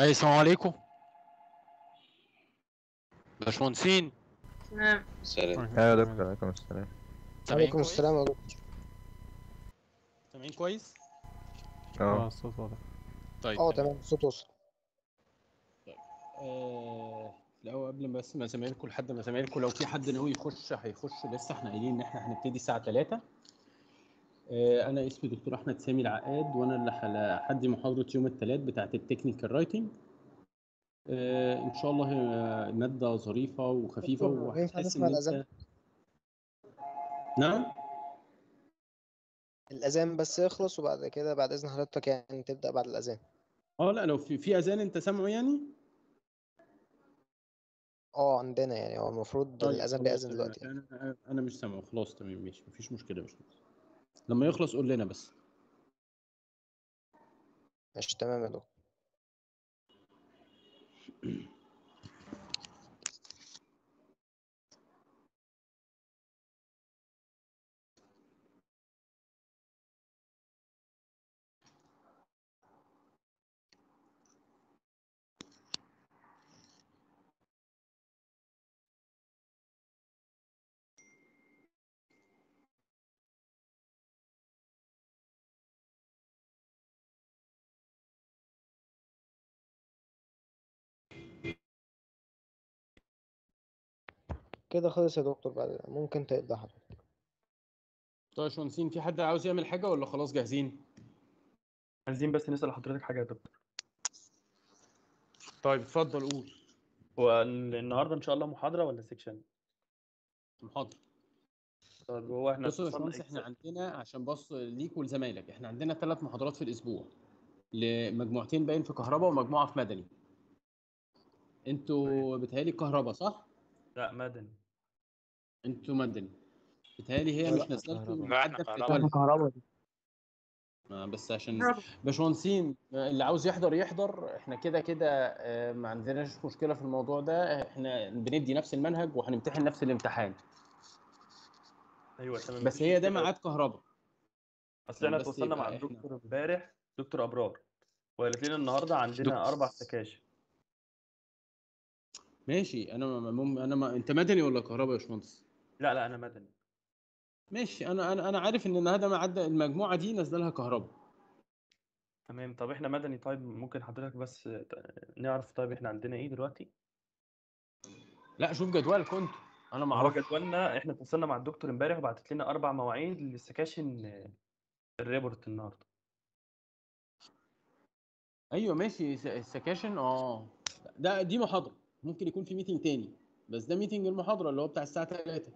اي السلام عليكم باشمهندسين تمام سلام أيوه يا دكتور عليكم السلام عليكم كويس؟ السلام يا دكتور سامعين كويس آه الصوت واضح طيب آه تمام الصوت وصل آه، الأول قبل ما بس ما زمايلكم لحد ما زمايلكم لو في حد ناوي يخش هيخش لسه إحنا قايلين إن إحنا هنبتدي الساعة 3 آه، أنا اسمي دكتور أحمد سامي العقاد وأنا اللي هحدي محاضرة يوم الثلاث بتاعة ال technical writing آه، إن شاء الله ماده ظريفة وخفيفة وهتحس إن؟ أنت نعم الأذان بس يخلص وبعد كده بعد إذن حضرتك يعني تبدأ بعد الأذان آه لا لو في في أذان أنت سامعه يعني آه عندنا يعني هو المفروض طيب الأذان خلاص بيأذن. دلوقتي يعني. أنا أنا مش سامعه خلاص تمام ماشي مفيش مشكلة مش لما يخلص قول لنا بس. ماشي تمام يا دكتور. كده خلص يا دكتور بعد ممكن تبدأ حضرتك طيب يا باشمهندسين في حد عاوز يعمل حاجة ولا خلاص جاهزين؟ عايزين بس نسأل حضرتك حاجة يا دكتور. طيب اتفضل قول. هو ال- النهاردة إن شاء الله محاضرة ولا سيكشن؟ محاضر طب هو إحنا بصوا يا باشمهندس إحنا إكس- عندنا عشان بص ليك ولزمايلك إحنا عندنا ثلاث محاضرات في الأسبوع لمجموعتين باين في كهرباء ومجموعة في مدني. أنتوا بتهيألي كهرباء صح؟ لا مدني. أنتوا مدني. بتهيألي هي مش نازله لكم كهرباء. في ما بس عشان. باشمهندسين اللي عاوز يحضر يحضر. إحنا كده كده آه، ما عندناش مشكلة في الموضوع ده. إحنا بندي نفس المنهج وهنمتحن نفس الامتحان. أيوه تمام. بس هي ده. ميعاد كهرباء. أصل إحنا يبقى مع الدكتور امبارح دكتور أبرار. وقالت لنا النهارده عندنا دك- أربع سكاشن. ماشي. أنا ما مم... أنا ما... أنت مدني ولا كهرباء يا باشمهندس؟ لا لا أنا مدني. ماشي. أنا أنا أنا عارف إن النهارده ميعاد المجموعة دي نازلة لها كهرباء. تمام. طب إحنا مدني طيب ممكن حضرتك بس نعرف طيب إحنا عندنا إيه دلوقتي؟ لا شوف جدولكم أنتوا أنا ما ما أعرفش. جدولنا إحنا اتصلنا مع الدكتور امبارح وبعتت لنا أربع مواعيد للسكاشن ال report النهارده. أيوه ماشي. السكاشن آه. ده دي محاضرة. ممكن يكون في meeting تاني. بس ده meeting المحاضرة اللي هو بتاع الساعة 3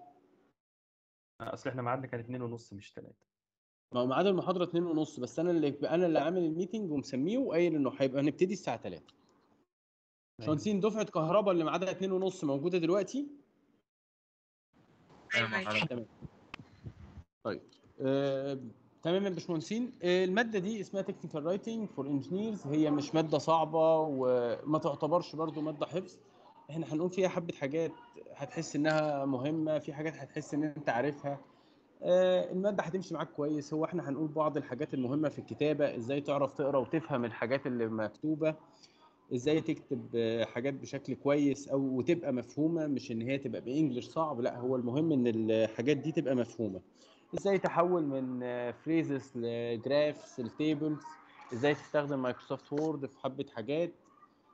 آه، أصل إحنا ميعادنا كان اتنين ونص مش تلاتة. ما هو ميعاد المحاضرة 2 ونص بس أنا اللي أنا اللي عامل ال meeting ومسميه وقايل إنه هيبقى هنبتدي الساعة 3 بس مين دفعة كهرباء اللي ميعادها 2 ونص موجودة دلوقتي؟ أيوة. تمام. طيب. آه، تمام يا باشمهندسين. آه، المادة دي اسمها technical writing for engineers هي مش مادة صعبة وما تعتبرش برضو مادة حفظ. إحنا هنقول فيها حبة حاجات هتحس إنها مهمة في حاجات هتحس إن أنت عارفها. آه، المادة هتمشي معاك كويس. هو إحنا هنقول بعض الحاجات المهمة في الكتابة إزاي تعرف تقرأ وتفهم الحاجات اللي مكتوبة إزاي تكتب حاجات بشكل كويس أو وتبقى مفهومة مش إن هي تبقى ب English صعب لأ هو المهم إن الحاجات دي تبقى مفهومة. إزاي تحول من phrases ل graphs ل tables إزاي تستخدم Microsoft Word في حبة حاجات.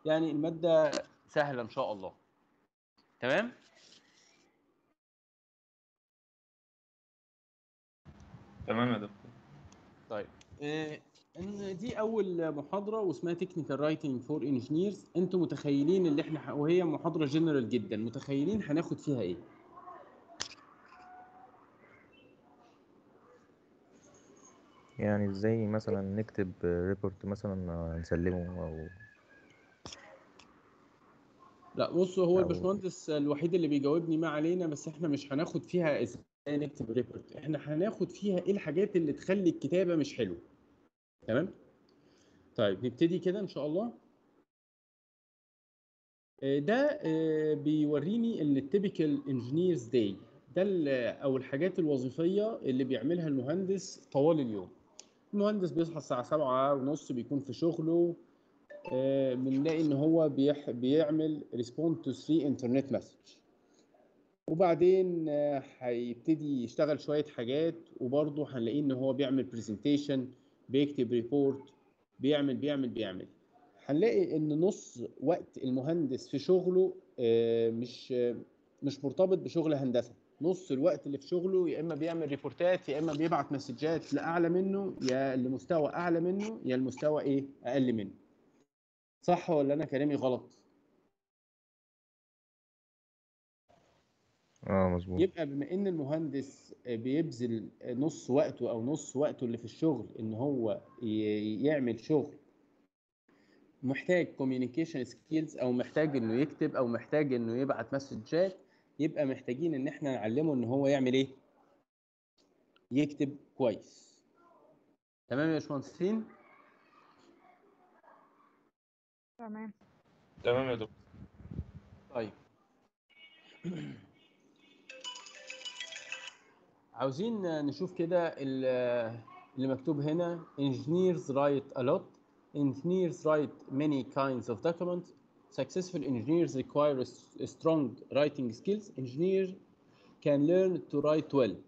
يعني المادة سهلة إن شاء الله. تمام؟ تمام يا دكتور. طيب. آه، إن دي أول محاضرة واسمها technical writing for engineers أنتوا متخيلين اللي إحنا وهي محاضرة جنرال جدا. متخيلين هناخد فيها إيه؟ يعني إزاي مثلا نكتب report مثلا نسلمه أو لا بص هو الباشمهندس الوحيد اللي بيجاوبني ما علينا بس إحنا مش هناخد فيها إزاي نكتب report إحنا هناخد فيها إيه الحاجات اللي تخلي الكتابة مش حلوة. تمام؟ طيب نبتدي كده إن شاء الله. آه، ده آه، بيوريني إن ال typical engineer's day ده أو الحاجات الوظيفية اللي بيعملها المهندس طوال اليوم. المهندس بيصحى الساعة سبعة ونص بيكون في شغله. بنلاقي إن هو بيح بيعمل respond to 3 internet message وبعدين آه، هيبتدي يشتغل شوية حاجات وبرضه هنلاقيه إن هو بيعمل presentation بيكتب report بيعمل بيعمل بيعمل. هنلاقي إن نص وقت المهندس في شغله آه، مش آه، مش مرتبط بشغل هندسة. نص الوقت اللي في شغله يا إما بيعمل ريبورتات يا إما بيبعت مسجات لأعلى منه يا لمستوى أعلى منه يا المستوى إيه؟ أقل منه. صح ولا أنا كلامي غلط؟ آه مظبوط. يبقى بما إن المهندس بيبذل نص وقته أو نص وقته اللي في الشغل إن هو يعمل شغل محتاج communication skills أو محتاج إنه يكتب أو محتاج إنه يبعت مسجات يبقى محتاجين إن إحنا نعلمه إن هو يعمل إيه؟ يكتب كويس. تمام يا باشمهندسين؟ تمام تمام يا دكتور طيب عاوزين نشوف كده ال- اللي مكتوب هنا engineers write a lot engineers write many kinds of documents successful engineers require strong writing skills engineers can learn to write well آه،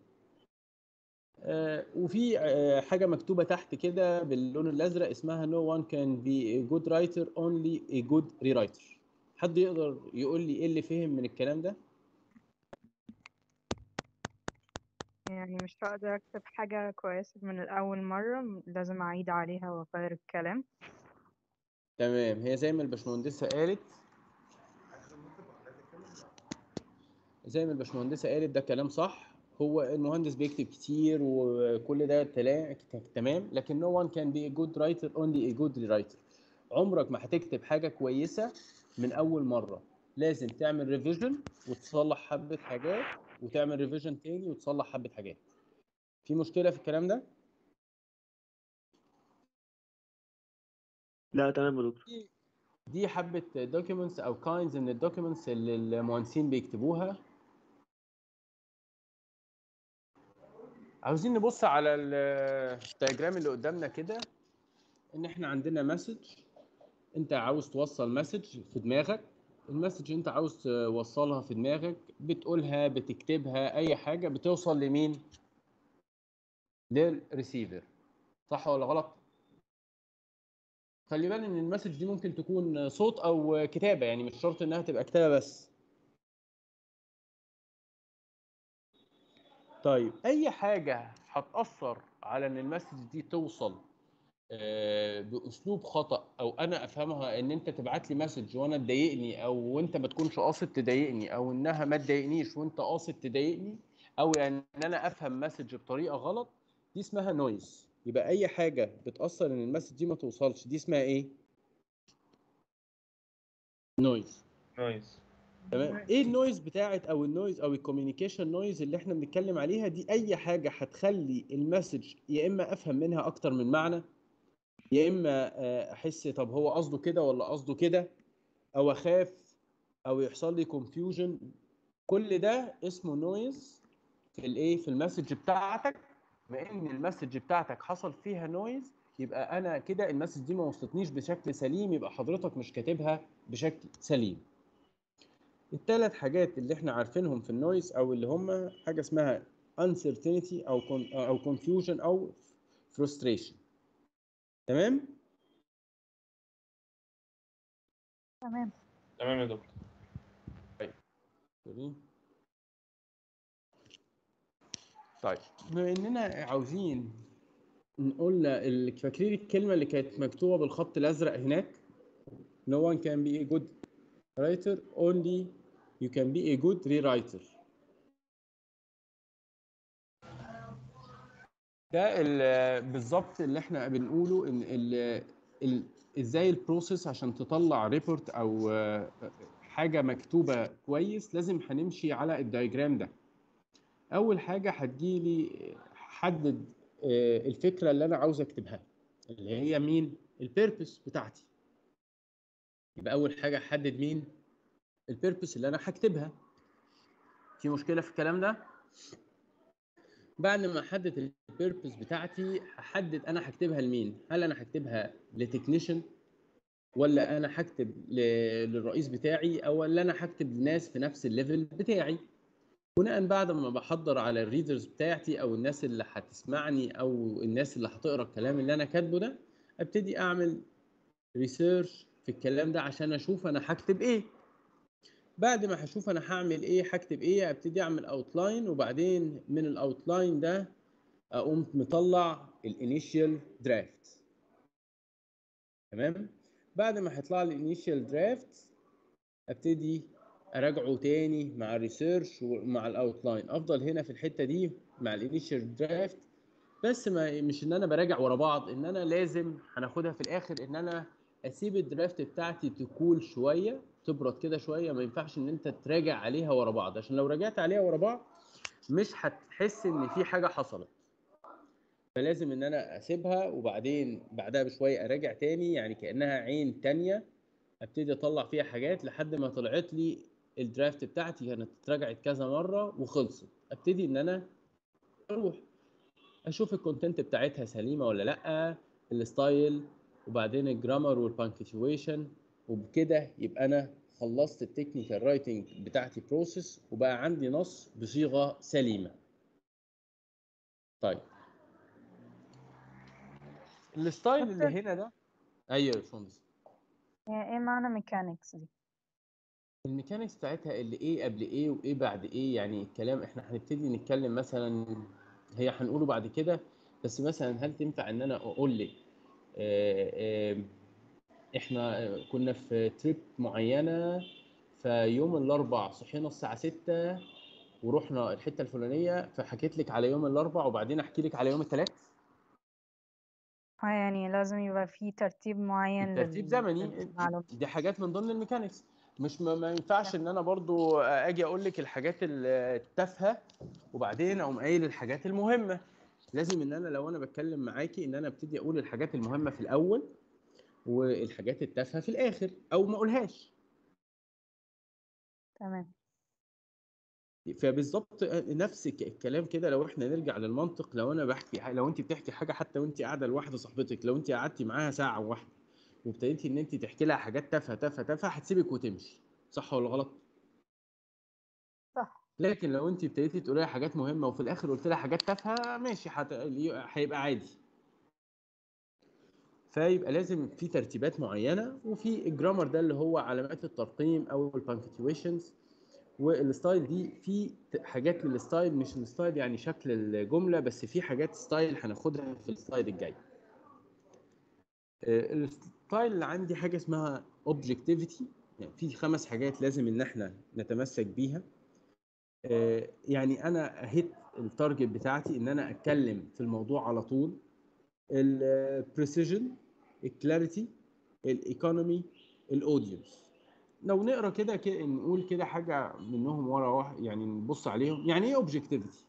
وفي آه، حاجة مكتوبة تحت كده باللون الأزرق اسمها no one can be a good writer only a good rewriter حد يقدر يقول لي إيه اللي فهم من الكلام ده؟ يعني مش هقدر أكتب حاجة كويسة من الأول مرة م- لازم أعيد عليها وأغير الكلام. تمام. هي زي ما الباشمهندسة قالت زي ما الباشمهندسة قالت ده كلام صح. هو المهندس بيكتب كتير وكل ده تمام لكن no one can be a good writer only a good writer. عمرك ما هتكتب حاجة كويسة من أول مرة. لازم تعمل revision وتصلح حبة حاجات وتعمل revision تاني وتصلح حبة حاجات. في مشكلة في الكلام ده؟ لا تمام يا دكتور. دي حبة documents أو kinds من ال documents اللي المهندسين بيكتبوها. عاوزين نبص على ال- ال diagram اللي قدامنا كده إن إحنا عندنا message أنت عاوز توصل message في دماغك ال message أنت عاوز توصلها في دماغك بتقولها بتكتبها أي حاجة بتوصل لمين؟ للريسيفر صح ولا غلط؟ خلي بالك إن ال message دي ممكن تكون صوت أو كتابة يعني مش شرط إنها تبقى كتابة بس طيب. أي حاجة هتأثر على إن ال message دي توصل آه، بأسلوب خطأ أو أنا أفهمها إن أنت تبعت لي message وأنا تضايقني أو انت ما تكونش قاصد تضايقني أو إنها ما تضايقنيش وأنت قاصد تضايقني أو يعني إن أنا أفهم message بطريقة غلط دي اسمها noise يبقى أي حاجة بتأثر إن ال message دي ما توصلش دي اسمها إيه؟ noise نايس تمام؟ إيه ال noise بتاعت أو ال noise أو ال communication noise اللي إحنا بنتكلم عليها دي أي حاجة هتخلي ال message يا إما أفهم منها أكتر من معنى يا إما آه، أحس طب هو قصده كده ولا قصده كده أو أخاف أو يحصل لي confusion كل ده اسمه noise في الايه في ال message بتاعتك. بما إن ال message بتاعتك حصل فيها noise يبقى أنا كده ال message دي ما وصلتنيش بشكل سليم يبقى حضرتك مش كاتبها بشكل سليم. الثلاث حاجات اللي إحنا عارفينهم في ال noise أو اللي هم حاجة اسمها uncertainty أو con- أو confusion أو frustration. تمام؟ تمام. تمام يا دكتور. sorry. طيب. بما إننا عاوزين نقول فاكرين الكلمة اللي كانت مكتوبة بالخط الأزرق هناك؟ No one can be a good writer only you can be a good rewriter. ده ال- بالظبط اللي إحنا بنقوله إن ال- ال- إزاي ال process عشان تطلع report أو حاجة مكتوبة كويس لازم هنمشي على ال diagram ده. أول حاجة هتجيلي حدد آه، الفكرة اللي أنا عاوز أكتبها اللي هي مين؟ ال purpose بتاعتي. يبقى أول حاجة احدد مين؟ ال purpose اللي أنا هكتبها. في مشكلة في الكلام ده؟ بعد ما أحدد ال purpose بتاعتي هحدد أنا هكتبها لمين؟ هل أنا هكتبها ل technician؟ ولا أنا هكتب للرئيس بتاعي؟ أو ولا أنا هكتب لناس في نفس ال level بتاعي؟ بناء بعد ما بحضر على ال readers بتاعتي أو الناس اللي هتسمعني أو الناس اللي هتقرأ الكلام اللي أنا كاتبه ده أبتدي أعمل research في الكلام ده عشان أشوف أنا هكتب إيه. بعد ما هشوف أنا هعمل إيه هكتب إيه ابتدي أعمل outline وبعدين من ال outline ده أقوم مطلع ال initial draft تمام؟ بعد ما هيطلع لي ال initial draft ابتدي أراجعه تاني مع ال research ومع ال outline أفضل هنا في الحتة دي مع ال initial draft بس ما مش إن أنا براجع ورا بعض إن أنا لازم هناخدها في الآخر إن أنا أسيب ال draft بتاعتي ت cool شوية. تبرد كده شوية ما ينفعش إن أنت تراجع عليها ورا بعض. عشان لو راجعت عليها ورا بعض مش هتحس إن في حاجة حصلت. فلازم إن أنا أسيبها وبعدين بعدها بشوية أراجع تاني يعني كأنها عين تانية أبتدي أطلع فيها حاجات لحد ما طلعت لي ال draft بتاعتي كانت اتراجعت كذا مرة وخلصت. أبتدي إن أنا أروح أشوف ال content بتاعتها سليمة ولا لأ ال style وبعدين ال grammar وال punctuation وبكده يبقى أنا خلصت ال technical writing بتاعتي process وبقى عندي نص بصيغة سليمة. طيب. ال style اللي. هنا ده؟ أيوه يا باشمهندس. يعني إيه معنى mechanics دي؟ ال mechanics بتاعتها اللي إيه قبل إيه وايه بعد إيه يعني الكلام إحنا هنبتدي نتكلم مثلا هي هنقوله بعد كده بس مثلا هل تنفع إن أنا أقول لك آه، آه، إحنا كنا في trip معينة فيوم الأربع صحينا الساعة 6 ورحنا الحتة الفلانية فحكيت لك على يوم الأربع وبعدين أحكي لك على يوم الثلاث آه يعني لازم يبقى في ترتيب معين ترتيب زمني. دي حاجات من ضمن الميكانيكس مش ما, ما ينفعش إن أنا برضو آجي أقول لك الحاجات التافهة وبعدين أقوم قايل الحاجات المهمة. لازم إن أنا لو أنا بتكلم معاكي إن أنا أبتدي أقول الحاجات المهمة في الأول والحاجات التافهة في الآخر أو ما أقولهاش. تمام. فبالظبط نفس الك- الكلام كده. لو إحنا نرجع للمنطق لو أنا بحكي لو انت بتحكي حاجة حتى وانت قاعدة لواحده صاحبتك لو انت قعدتي معاها ساعة واحدة وابتديتي إن انت تحكي لها حاجات تافهة تافهة تافهة هتسيبك وتمشي. صح ولا غلط؟ صح. لكن لو انت ابتديتي تقولي لها حاجات مهمة وفي الآخر قلت لها حاجات تافهة ماشي. هيبقى عادي. فيبقى لازم في ترتيبات معينة وفي ال grammar ده اللي هو علامات الترقيم أو ال punctuations وال style دي في حاجات لل style مش ال style يعني شكل الجملة بس في حاجات style هناخدها في ال slide الجاي. آه، ال style اللي عندي حاجة اسمها objectivity يعني في خمس حاجات لازم إن إحنا نتمسك بيها. آه، يعني أنا ا hit ال target بتاعتي إن أنا أتكلم في الموضوع على طول. البريسيجن الكلاريتي الايكونومي الاودينس لو نقرأ كده كده نقول كده حاجة منهم ورا واحد يعني نبص عليهم. يعني إيه objectivity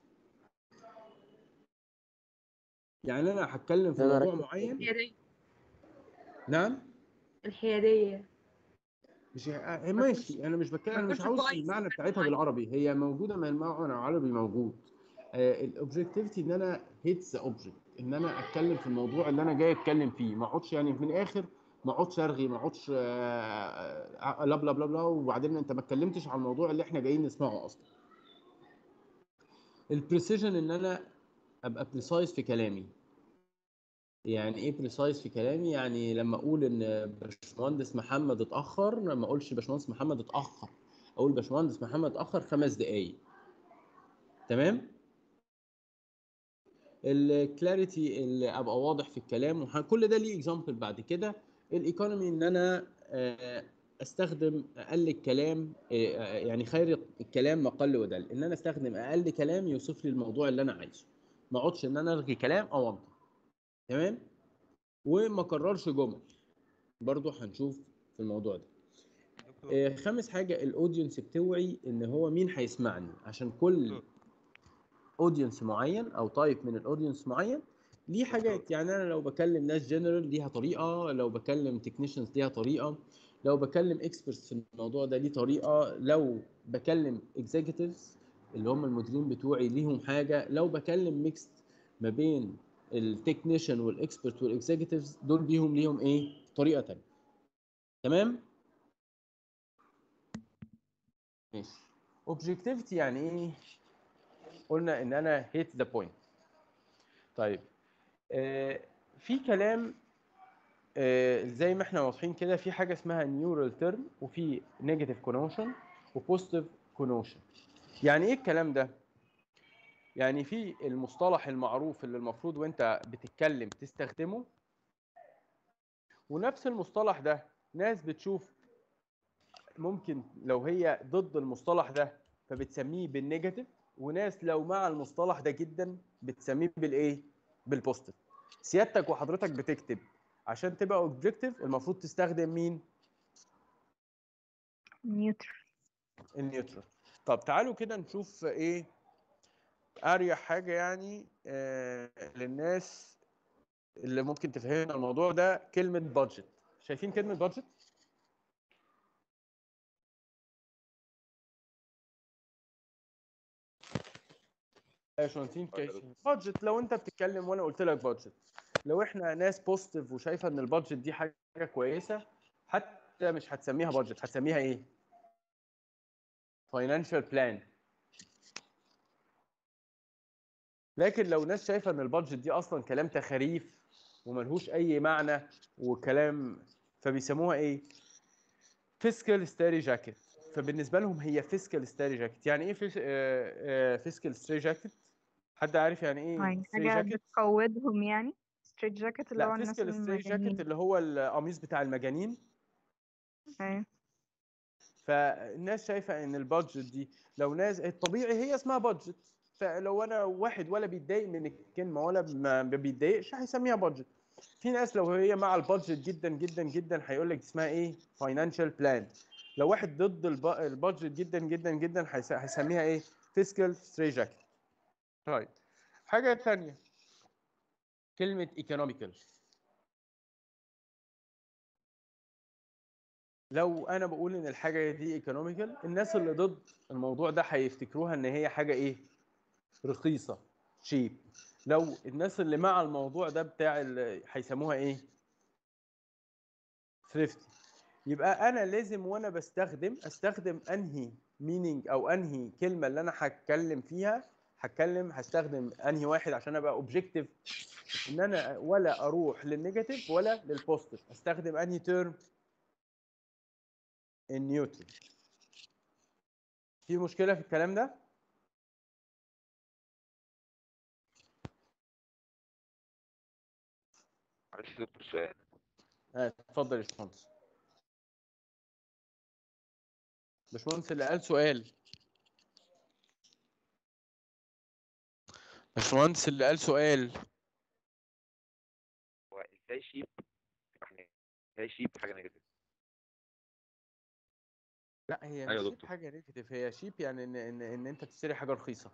يعني أنا هتكلم في موضوع. معين؟ الحيادية. نعم؟ الحيادية. مش آه، ماشي. أنا مش بتكلم أنا مش عاوز المعنى بتاعتها. بالعربي. هي موجودة ما المعنى العربي موجود. ال objectivity إن أنا hit the object إن أنا أتكلم في الموضوع اللي أنا جاي أتكلم فيه. ما أقعدش يعني من الآخر ما أقعدش أرغي ما أقعدش آه، آه، لا blah blah blah وبعدين أنت ما اتكلمتش عن الموضوع اللي إحنا جايين نسمعه أصلا. ال precision إن أنا أبقى precise في كلامي. يعني إيه precise في كلامي؟ يعني لما أقول إن باشمهندس محمد اتأخر لما أقولش باشمهندس محمد اتأخر. أقول باشمهندس محمد اتأخر خمس دقايق. تمام؟ ال clarity اللي أبقى واضح في الكلام وح- كل ده ليه example بعد كده. ال economy إن أنا آه، أستخدم أقل الكلام آه، آه، يعني خير الكلام ما قل ودل. إن أنا أستخدم أقل كلام يوصف لي الموضوع اللي أنا عايزه. ما أقعدش إن أنا ألغي كلام أو انطق تمام؟ وما أكررش جمل. برضو هنشوف في الموضوع ده. خامس حاجة ال audience بتوعي إن هو مين هيسمعني؟ عشان كل. audience معين أو type من ال audience معين ليه حاجات. يعني أنا لو بكلم ناس جنرال ليها طريقة لو بكلم technicians ليها طريقة لو بكلم experts في الموضوع ده ليه طريقة لو بكلم executives اللي هم المديرين بتوعي ليهم حاجة لو بكلم mixed ما بين ال technician وال expert وال executives دول ليهم ليهم إيه؟ طريقة تانية. تمام؟ ماشي. objectivity يعني إيه؟ قلنا إن أنا hit the point طيب آه في كلام آه زي ما إحنا واضحين كده في حاجة اسمها neutral term وفي negative connotation و positive connotation يعني إيه الكلام ده؟ يعني في المصطلح المعروف اللي المفروض وأنت بتتكلم تستخدمه ونفس المصطلح ده ناس بتشوف ممكن لو هي ضد المصطلح ده فبتسميه بال negative وناس لو مع المصطلح ده جدا بتسميه بالإيه؟ بال positive سيادتك وحضرتك بتكتب. عشان تبقى objective المفروض تستخدم مين؟ neutral ال neutral. طب تعالوا كده نشوف إيه؟ أريح حاجة يعني آه للناس اللي ممكن تفهمنا الموضوع ده. كلمة budget شايفين كلمة budget يا باشمهندسين budget لو أنت بتتكلم وأنا قلت لك budget لو إحنا ناس positive وشايفة إن ال budget دي حاجة كويسة حتى مش هتسميها budget هتسميها إيه؟ financial plan لكن لو ناس شايفة إن ال budget دي أصلا كلام تخاريف وملهوش أي معنى وكلام فبيسموها إيه؟ fiscal straitjacket فبالنسبة لهم هي fiscal jacket يعني إيه fiscal straitjacket حد عارف يعني إيه يعني جاكيت بتقودهم يعني؟ straitjacket اللي هو الناس fiscal straitjacket اللي هو القميص بتاع المجانين. أيوة. فالناس شايفة إن ال budget دي لو ناس الطبيعي هي اسمها budget فلو أنا واحد ولا بيتضايق من الكلمة ولا ما بيتضايقش هيسميها بادجت في ناس لو هي مع ال budget جدا جدا جدا هيقول لك اسمها إيه؟ financial plan لو واحد ضد الب- ال budget جدا جدا جدا هيس- هيسميها إيه؟ fiscal straitjacket طيب حاجة ثانية كلمة economical لو أنا بقول إن الحاجة دي economical الناس اللي ضد الموضوع ده هيفتكروها إن هي حاجة إيه؟ رخيصة cheap لو الناس اللي مع الموضوع ده بتاع هيسموها إيه؟ thrifty يبقى أنا لازم وأنا بستخدم أستخدم أنهي meaning أو أنهي كلمة اللي أنا هتكلم فيها هتكلم هستخدم أنهي واحد عشان أبقى objective إن أنا ولا أروح لل negative ولا لل positive أستخدم أنهي term ال neutral في مشكلة في الكلام ده؟ معلش دكتور سؤال. آه، اتفضل يا باشمهندس باشمهندس اللي قال سؤال. باشمهندس اللي قال سؤال. هو إزاي cheap؟ إحنا إزاي cheap حاجة negative لا هي مش أيوة cheap دكتور. حاجة negative هي cheap يعني إن إن إن أنت تشتري حاجة رخيصة.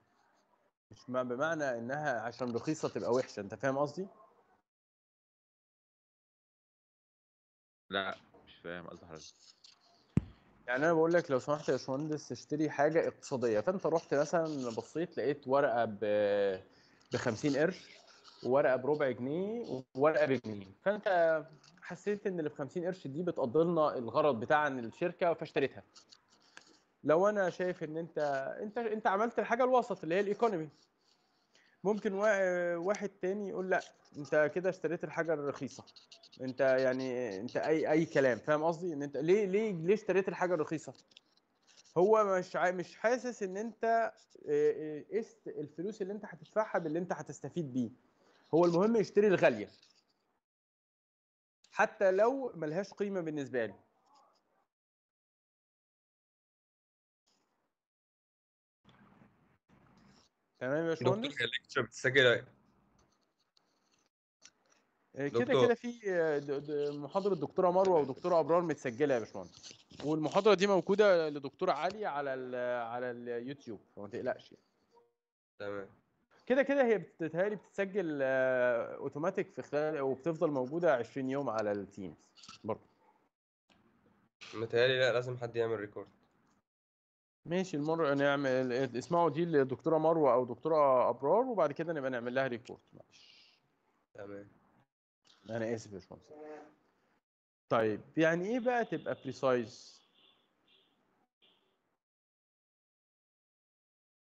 مش ما- بمعنى إنها عشان رخيصة تبقى وحشة. أنت فاهم قصدي؟ لا مش فاهم قصدي حضرتك. يعني أنا بقول لك لو سمحت يا باشمهندس اشتري حاجة اقتصادية. فأنت رحت مثلا بصيت لقيت ورقة ب ب 50 قرش وورقه بربع جنيه وورقه بجنيه. فأنت حسيت إن اللي ب 50 قرش دي بتقضي لنا الغرض بتاع الشركة فاشتريتها. لو أنا شايف إن أنت أنت أنت عملت الحاجة الوسط اللي هي الإيكونومي. ممكن وا- واحد تاني يقول لأ أنت كده اشتريت الحاجة الرخيصة. أنت يعني أنت أي أي كلام فاهم قصدي؟ إن أنت ليه ليه ليه اشتريت الحاجة الرخيصة؟ هو مش مش حاسس إن أنت قست الفلوس اللي أنت هتدفعها باللي أنت هتستفيد بيه. هو المهم يشتري الغالية. حتى لو ملهاش قيمة بالنسبة له. تمام يا دكتور باشمهندس ال lecture بتسجل آه، كده دكتور. كده في د- محاضرة الدكتوره مروة ودكتورة أبرار متسجلة يا باشمهندس. والمحاضرة دي موجودة لدكتورة علي على ال على اليوتيوب فما تقلقش. يعني. تمام. كده كده هي بتتهيألي بتتسجل اوتوماتيك في خلال وبتفضل موجودة 20 يوم على ال Teams برضه. متهيألي لا لازم حد يعمل record ماشي المرة نعمل اسمعوا دي لدكتورة مروة أو دكتورة أبرار وبعد كده نبقى نعمل لها report معلش. تمام. أنا آسف يا باشمهندس. طيب يعني إيه بقى تبقى precise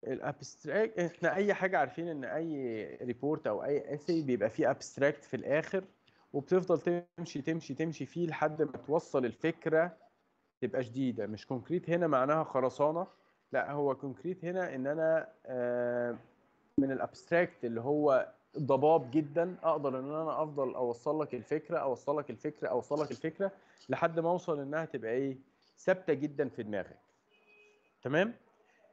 ال abstract إحنا أي حاجة عارفين إن أي report أو أي essay بيبقى فيه abstract في الآخر وبتفضل تمشي تمشي تمشي فيه لحد ما توصل الفكرة تبقى جديده مش concrete هنا معناها خرسانة لأ هو concrete هنا إن أنا آه، من ال abstract اللي هو ضباب جدا أقدر إن أنا أفضل أوصل لك الفكرة أوصل لك الفكرة أوصل لك الفكرة لحد ما أوصل إنها تبقى إيه ثابتة جدا في دماغك تمام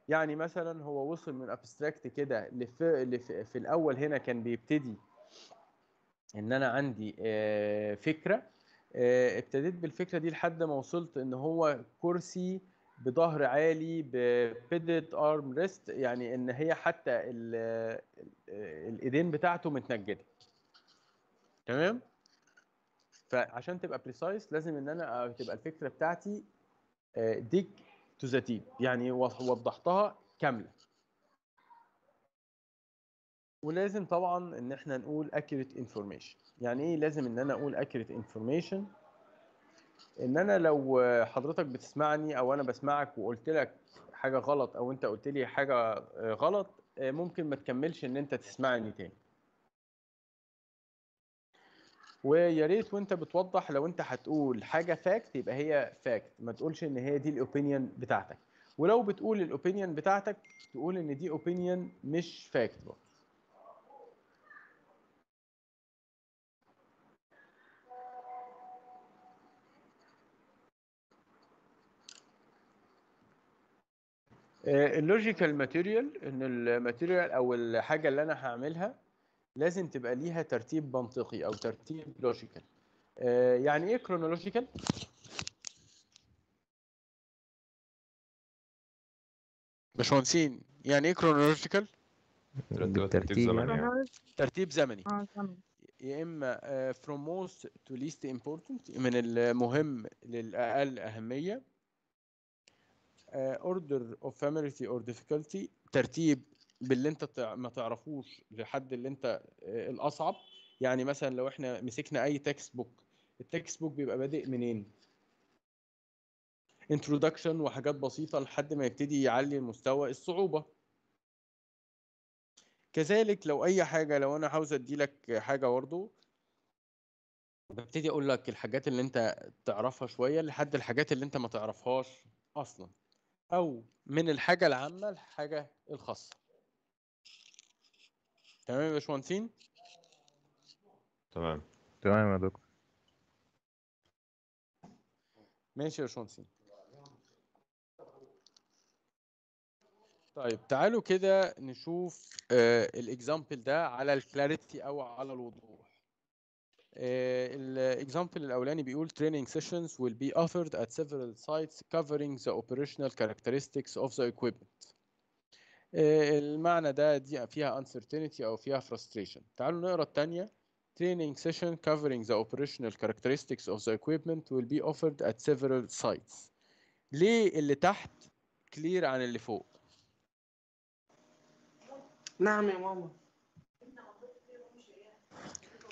يعني مثلا هو وصل من abstract كده. لف... في الأول هنا كان بيبتدي إن أنا عندي آه، فكرة ابتديت بالفكرة دي لحد ما وصلت إن هو كرسي بظهر عالي بـ padded armrest يعني إن هي حتى. ال- الإيدين بتاعته متنجدة. تمام؟ فعشان تبقى precise لازم إن أنا آه، تبقى الفكرة بتاعتي deep to the tip يعني وض- وضحتها كاملة. ولازم طبعا إن إحنا نقول accurate information. يعني إيه لازم إن أنا أقول accurate information إن أنا لو حضرتك بتسمعني أو أنا بسمعك وقلت لك حاجة غلط أو أنت قلت لي حاجة آه، غلط آه، ممكن ما تكملش إن أنت تسمعني تاني. ويا ريت وأنت بتوضح لو أنت هتقول حاجة fact يبقى هي fact ما تقولش إن هي دي ال opinion بتاعتك. ولو بتقول ال opinion بتاعتك تقول إن دي opinion مش fact برضه. ال logical material إن ال material أو الحاجة اللي أنا هعملها لازم تبقى ليها ترتيب منطقي أو ترتيب logical. يعني إيه chronological باشمهندسين يعني إيه chronological بالترتيب يعني. chronology ترتيب زمني. تمام. يا إما آه، from most to least important من المهم للأقل أهمية. Order of familiarity or difficulty ترتيب باللي انت ما تعرفوش لحد اللي انت آه، الأصعب. يعني مثلا لو إحنا مسكنا أي textbook ال textbook بيبقى بادئ منين؟ introduction وحاجات بسيطة لحد ما يبتدي يعلي المستوى الصعوبة. كذلك لو أي حاجة لو أنا عاوز أدي لك حاجة برضه ببتدي أقول لك الحاجات اللي انت تعرفها شوية لحد الحاجات اللي انت ما تعرفهاش أصلا. أو من الحاجة العامة للحاجه الخاصة. تمام يا باشمهندسين؟ تمام. تمام يا دكتور. ماشي يا باشمهندسين. طيب تعالوا كده نشوف ال example ده على ال clarity أو على الوضوح. الاكزامبل الاولاني بيقول training sessions will be offered at several sites covering the operational characteristics of the equipment آه، المعنى ده دي فيها uncertainty أو فيها frustration تعالوا نقرا الثانية training session covering the operational characteristics of the equipment will be offered at several sites ليه اللي تحت كلير عن اللي فوق نعم يا ماما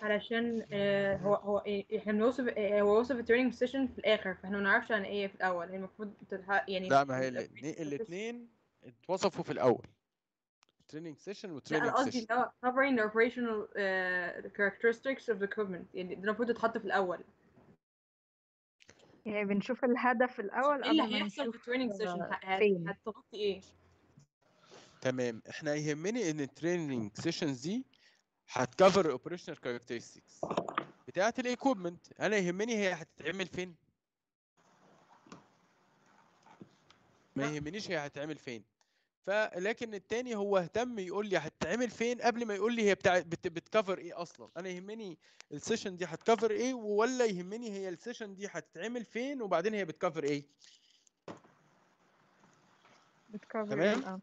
علشان آه، هو هو إيه- إحنا بنوصف آه، هو وصف ال training session في الآخر فإحنا ما نعرفش عن إيه في الأول هي المفروض تتح... يعني لا ما هي ال- الاثنين اتوصفوا في الأول. training session و لا training أنا قصدي اللي هو covering the operational uh, characteristics of the equipment يعني ده المفروض يتحط في الأول. يعني بنشوف الهدف الأول إيه اللي قبل ما هيحصل في ال training session فين. هتغطي إيه؟ تمام. إحنا يهمني إن ال training sessions دي هت cover operational characteristics بتاعه ال equipment أنا يهمني هي هتتعمل فين؟ ما يهمنيش هي هتتعمل فين. فلكن التاني هو اهتم يقول لي هتتعمل فين قبل ما يقول لي هي بتاع بت بت cover إيه أصلا. أنا يهمني ال session دي هت cover إيه ولا يهمني هي ال session دي هتتعمل فين وبعدين هي بت cover إيه. بتكفر تمام.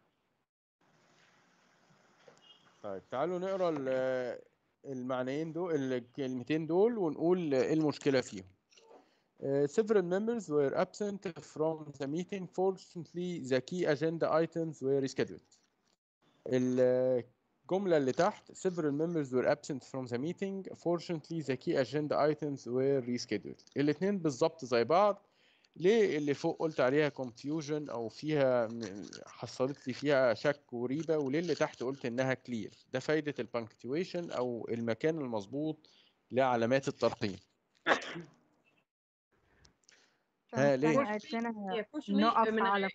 آه طيب تعالوا نقرا ال- المعنيين دول الكلمتين دول ونقول إيه المشكلة فيهم Uh, several members were absent from the meeting. Fortunately, the key agenda items were rescheduled. الجملة اللي تحت several members were absent from the meeting fortunately the key agenda items were rescheduled الاتنين بالظبط زي بعض ليه اللي فوق قلت عليها confusion أو فيها حصلت لي فيها شك وريبة وليه اللي تحت قلت إنها clear ده فايدة البنكتويشن أو المكان المظبوط لعلامات الترقيم. ها ليه؟ عشان نقف على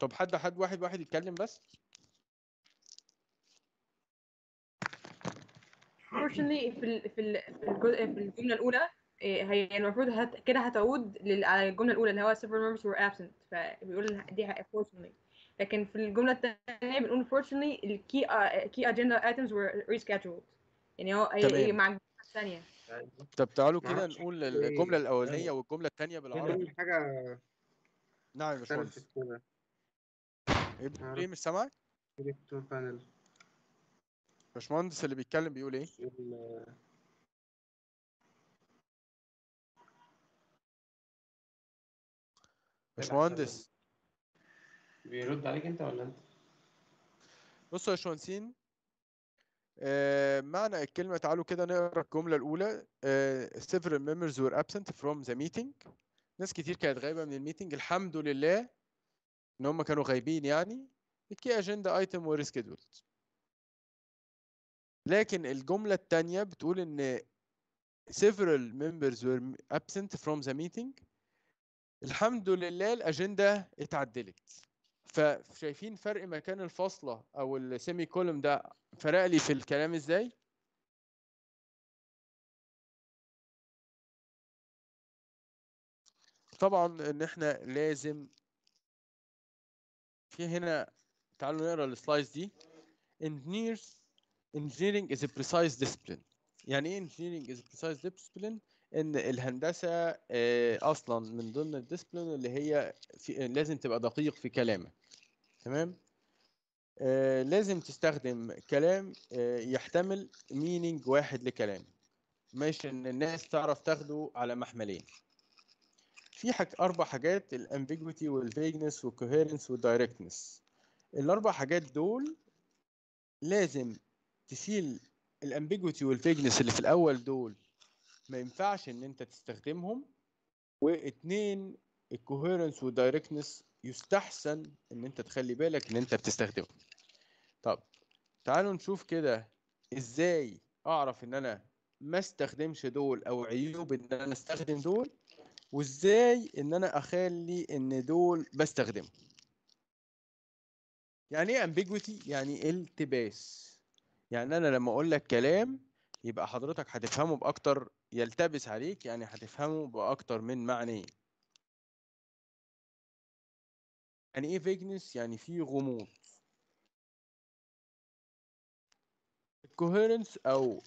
طب حد حد واحد واحد يتكلم بس؟ Fortunately في ال في ال في الجزء في الجملة الأولى إيه، هي المفروض هت كده هتعود لل- على الجملة الأولى اللي هو several members were absent فبيقول دي حق- fortunately لكن في الجملة الثانية بنقول fortunately ال key uh, key agenda items were rescheduled يعني هو هي. مع الجملة الثانية طب تعالوا كده نقول إيه. الجملة الأولانية والجملة التانية بالعربي في حاجة نعم يا باشمهندس إيه مش سامعك؟ باشمهندس اللي بيتكلم بيقول إيه؟ باشمهندس. بيرد عليك أنت ولا أنت؟ بصوا يا باشمهندسين آه معنى الكلمة تعالوا كده نقرأ الجملة الأولى آه several members were absent from the meeting. ناس كتير كانت غايبة من ال meeting. الحمد لله إن هم كانوا غايبين يعني. ال key agenda item were scheduled. لكن الجملة التانية بتقول إن several members were absent from the meeting. الحمد لله الأجندة اتعدلت. فشايفين فرق مكان الفاصلة أو ال semicolon ده فرق لي في الكلام إزاي؟ طبعا إن إحنا لازم في هنا تعالوا نقرأ ال slides دي. Engineers engineering is a precise discipline. يعني إيه engineering is a precise discipline إن الهندسة آه، أصلا من ضمن ال discipline اللي هي في لازم تبقى دقيق في كلامك تمام؟ آه، لازم تستخدم كلام آه، يحتمل meaning واحد لكلام مش إن الناس تعرف تاخده على محملين. في حاج أربع حاجات ال ambiguity وال vagueness والكوهيرنس والدايركتنس الأربع حاجات دول لازم تشيل الامبيجويتي والفيجنس اللي في الأول دول ما ينفعش إن أنت تستخدمهم. واتنين ال coherence وال directness يستحسن إن أنت تخلي بالك إن أنت بتستخدمهم. طب تعالوا نشوف كده إزاي أعرف إن أنا ما استخدمش دول أو عيوب إن أنا أستخدم دول وإزاي إن أنا أخلي إن دول بستخدمهم. يعني إيه ambiguity يعني التباس؟ يعني أنا لما أقول لك كلام يبقى حضرتك هتفهمه بأكتر يلتبس عليك يعني هتفهمه بأكتر من معنى. يعني إيه vagueness يعني في غموض. ال coherence أو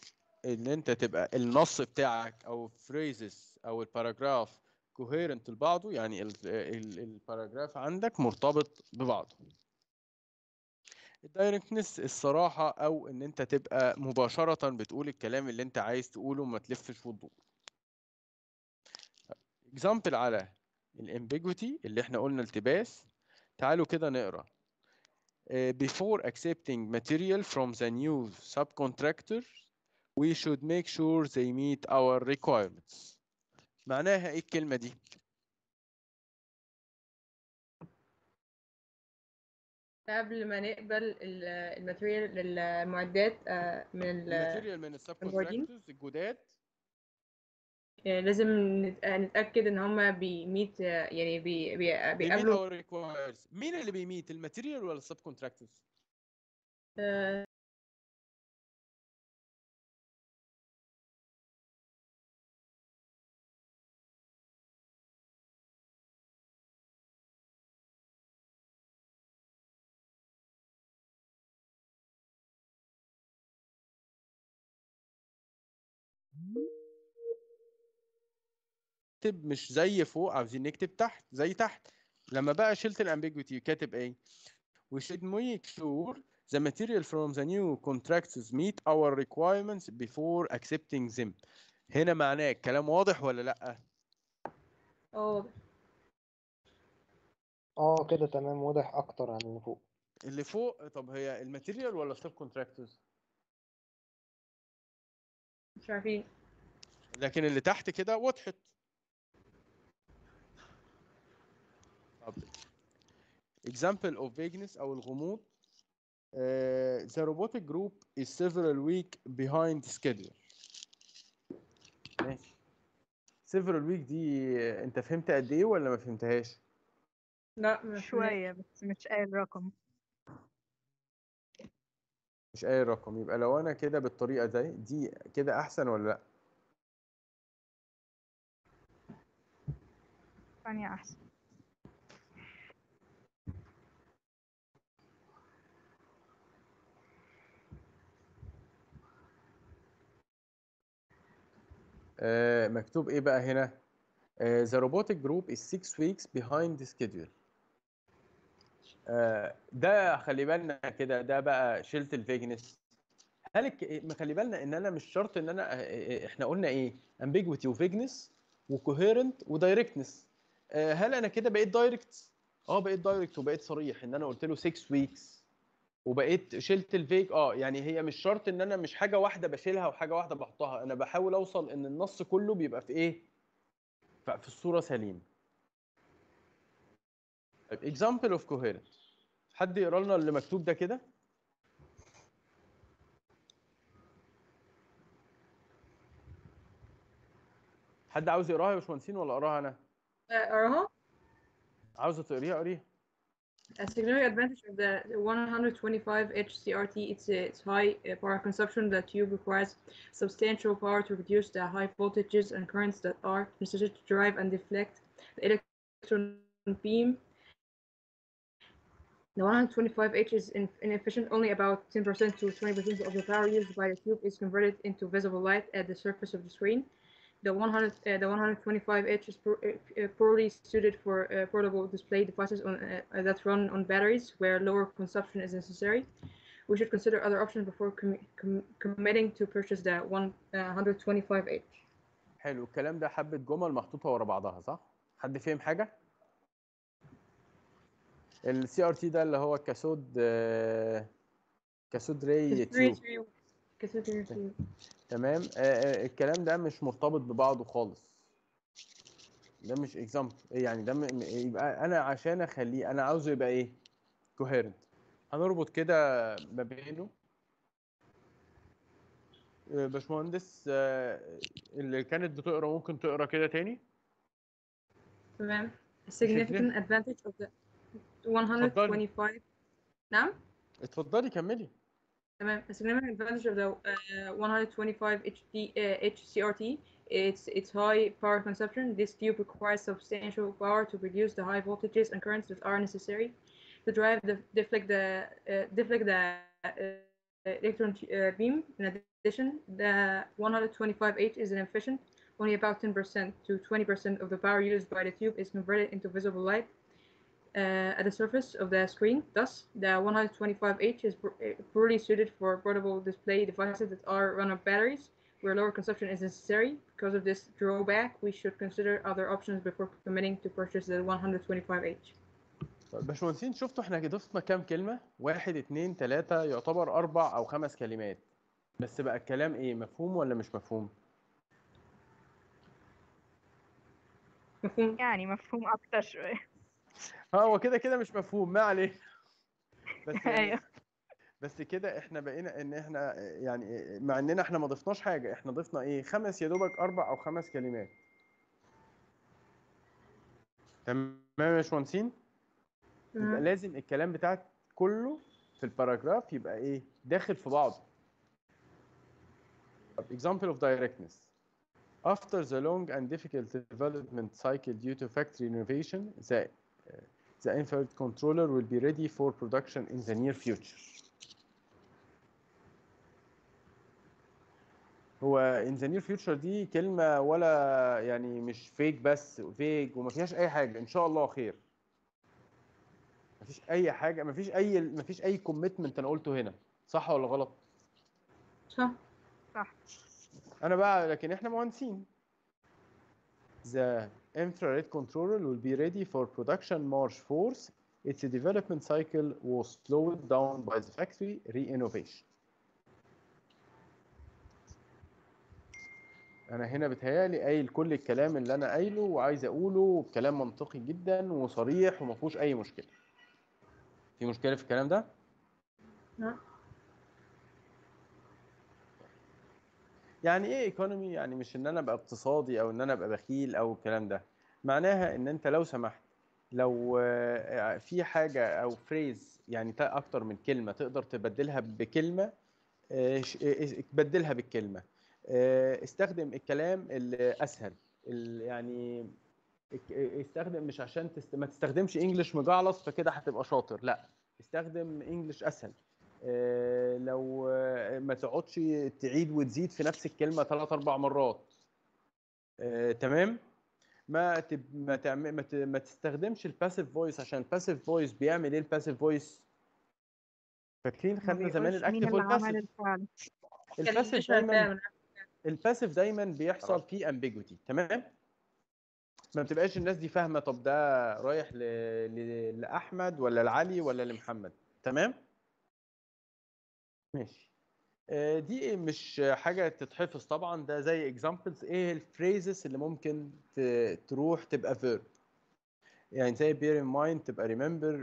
إن أنت تبقى النص بتاعك أو phrases أو ال paragraph coherent لبعضه يعني ال- ال- ال paragraph عندك مرتبط ببعضه. ال directness الصراحة أو إن أنت تبقى مباشرة بتقول الكلام اللي أنت عايز تقوله وما تلفش وتدور. example على ال ambiguity اللي إحنا قلنا التباس تعالوا كده نقرأ. Uh, before accepting material from the new subcontractor we should make sure they meet our requirements. معناها إيه الكلمة دي؟ قبل ما نقبل ال- ال material المعدات آه، من ال- الماتيريال من الموردين. ال subcontractors الجداد؟ آه، لازم آه، نتأكد إن هما بي meet يعني بي بي بيقابلوا مين اللي بي meet ال material ولا ال subcontractors نكتب مش زي فوق عاوزين نكتب تحت زي تحت. لما بقى شلت ال ambiguity كاتب إيه؟ We should make sure the material from the new contracts meet our requirements before accepting them. هنا معناه الكلام واضح ولا لأ؟ آه آه كده تمام. واضح أكتر عن اللي فوق. اللي فوق طب هي ال material ولا sub contractors مش عارفين. لكن اللي تحت كده وضحت. Example of vagueness أو الغموض uh, the robotic group is several week behind schedule. ماشي. Several week دي آه، أنت فهمت قد إيه ولا ما فهمتهاش؟ لا شوية بس مش قايل رقم مش أي رقم يبقى لو أنا كده بالطريقة دي دي كده أحسن ولا لأ؟ ثانية أحسن. آه مكتوب إيه بقى هنا؟ آه the robotic group six weeks behind the schedule. آه ده خلي بالنا كده ده بقى شلت ال vagueness هل. ما خلي بالنا إن أنا مش شرط إن أنا آه، آه، إحنا قلنا إيه؟ ambiguity و vagueness و coherent و directness هل أنا كده بقيت direct آه بقيت direct وبقيت صريح إن أنا قلت له 6 weeks وبقيت شلت ال vague آه يعني هي مش شرط إن أنا مش حاجة واحدة بشيلها وحاجة واحدة بحطها. أنا بحاول أوصل إن النص كله بيبقى في إيه؟ في الصورة سليم. طيب example of coherence. حد يقرأ لنا اللي مكتوب ده كده؟ حد عاوز يقراها يا باشمهندسين ولا أقراها أنا؟ أقراها. عاوزة تقريها قريها. A significant advantage of the 125H CRT is its high uh, power consumption. The tube requires substantial power to reduce the high voltages and currents that are necessary to drive and deflect the electron beam. The 125H is in- inefficient. Only about 10% to 20% of the power used by the tube is converted into visible light at the surface of the screen The 100, uh, the 125H is poor, uh, uh, poorly suited for uh, portable display devices on, uh, that run on batteries where lower consumption is necessary. We should consider other options before commi- com- committing to purchase the one, uh, 125H. حلو الكلام ده حبه جمل محطوطه ورا بعضها صح حد فهم حاجه السي ار تي ده اللي هو كاسود آه، كاسود راي تيوب تمام؟ آه، آه، الكلام ده مش مرتبط ببعضه خالص. ده مش example يعني؟ ده م- يبقى أنا عشان أخليه أنا عاوزه يبقى إيه؟ كوهيرنت هنربط كده ما بينه. آه، باشمهندس اللي كانت بتقرأ ممكن تقرأ كده تاني؟ تمام. Significant advantage of the 125 نعم؟ اتفضلي كملي. تمام a significant advantage of the uh, 125 HD, uh, HCRT it's its high power consumption. This tube requires substantial power to produce the high voltages and currents that are necessary to drive the deflect the uh, deflect the uh, electron uh, beam. In addition, the 125H is inefficient. Only about 10% to 20% of the power used by the tube is converted into visible light uh, at the surface of the screen. Thus, the 125H is poor- uh, poorly suited for portable display devices that are run on batteries, where lower consumption is necessary. Because of this drawback, we should consider other options before committing to purchase the 125H. طيب باشمهندسين شفتوا احنا كده ضفنا كام كلمة؟ واحد اتنين تلاتة يعتبر أربع أو خمس كلمات بس بقى الكلام إيه مفهوم ولا مش مفهوم؟ مفهوم؟ يعني مفهوم أكتر شوية اه هو كده كده مش مفهوم ما عليه بس يعني أيوه. بس كده إحنا بقينا ان إحنا يعني مع اننا إحنا ما ضفناش حاجة إحنا ضفنا إيه؟ خمس يا دوبك أربع أو خمس كلمات. تمام يا باشمهندسين؟ يبقى. لازم الكلام بتاعك كله في الباراجراف يبقى إيه؟ داخل في بعضه. Example of directness. After the long and difficult development cycle due to factory innovation the the infrared controller will be ready for production in the near future. هو in the near future دي كلمة ولا يعني مش فيك بس فيك وما فيهاش أي حاجة. إن شاء الله خير. مفيش أي حاجة مفيش أي مفيش أي كوميتمنت أنا قلته هنا. صح ولا غلط؟ صح. صح. أنا بقى لكن إحنا مهندسين. The infrared controller will be ready for production March 4th its development cycle was slowed down by the factory re-innovation أنا هنا بتهيالي قايل كل الكلام اللي أنا قايله وعايز اقوله بكلام منطقي جدا وصريح وما فيهوش اي مشكله في مشكله في الكلام ده لا. يعني إيه ايكونومي يعني مش إن أنا أبقى اقتصادي أو إن أنا أبقى بخيل أو الكلام ده. معناها إن أنت لو سمحت لو آه، في حاجة أو فريز يعني أكتر من كلمة تقدر تبدلها بكلمة آه، ش- آه، بدلها بالكلمة. آه، استخدم الكلام الاسهل ال- يعني استخدم مش عشان تست... ما تستخدمش English مجعلص فكده هتبقى شاطر لأ استخدم English أسهل. آه، لو آه، ما تقعدش تعيد وتزيد في نفس الكلمة ثلاث أربع مرات. آه، تمام؟ ما تب... ما, تعمل... ما, ت... ما تستخدمش ال passive voice عشان ال passive voice بيعمل إيه؟ ال passive voice فاكرين خدنا زمان ال active وال passive ال passive دايما ال passive دايما بيحصل. فيه ambiguity تمام؟ ما بتبقاش الناس دي فاهمة طب ده رايح ل... ل... لأحمد ولا لعلي ولا لمحمد. تمام؟ ماشي. آه، دي مش حاجة تتحفظ طبعا ده زي examples إيه ال phrases اللي ممكن. تروح تبقى verb يعني زي bear in mind تبقى remember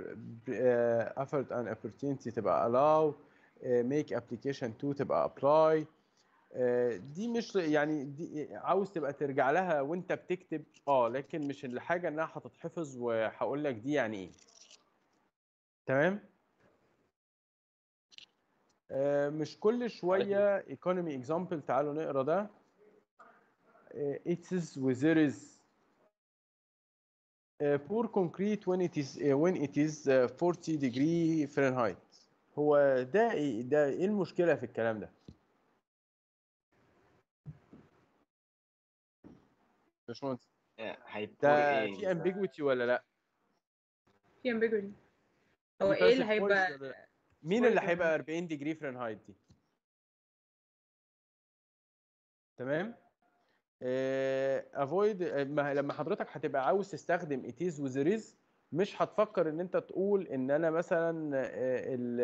uh, afford an opportunity تبقى allow uh, make application to تبقى apply. آه، دي مش يعني دي عاوز تبقى ترجع لها وأنت بتكتب. آه لكن مش الحاجة إنها هتتحفظ وهقول لك دي يعني إيه. تمام؟ آه، مش كل شوية economy example تعالوا نقرا ده. آه، it is و there is آه، pour concrete when it is آه، when it is آه، 40 degree Fahrenheit. هو ده إيه؟ ده إيه المشكلة في الكلام ده؟ باشمهندس. هيبقى ده إيه؟ في ambiguity ولا لا؟ في ambiguity. هو إيه اللي هيبقى؟ مين اللي هيبقى 40 ديجري فرنهايت دي؟ تمام؟ آه، افويد لما حضرتك هتبقى عاوز تستخدم it is و there is مش هتفكر إن أنت تقول إن أنا مثلا آه، ال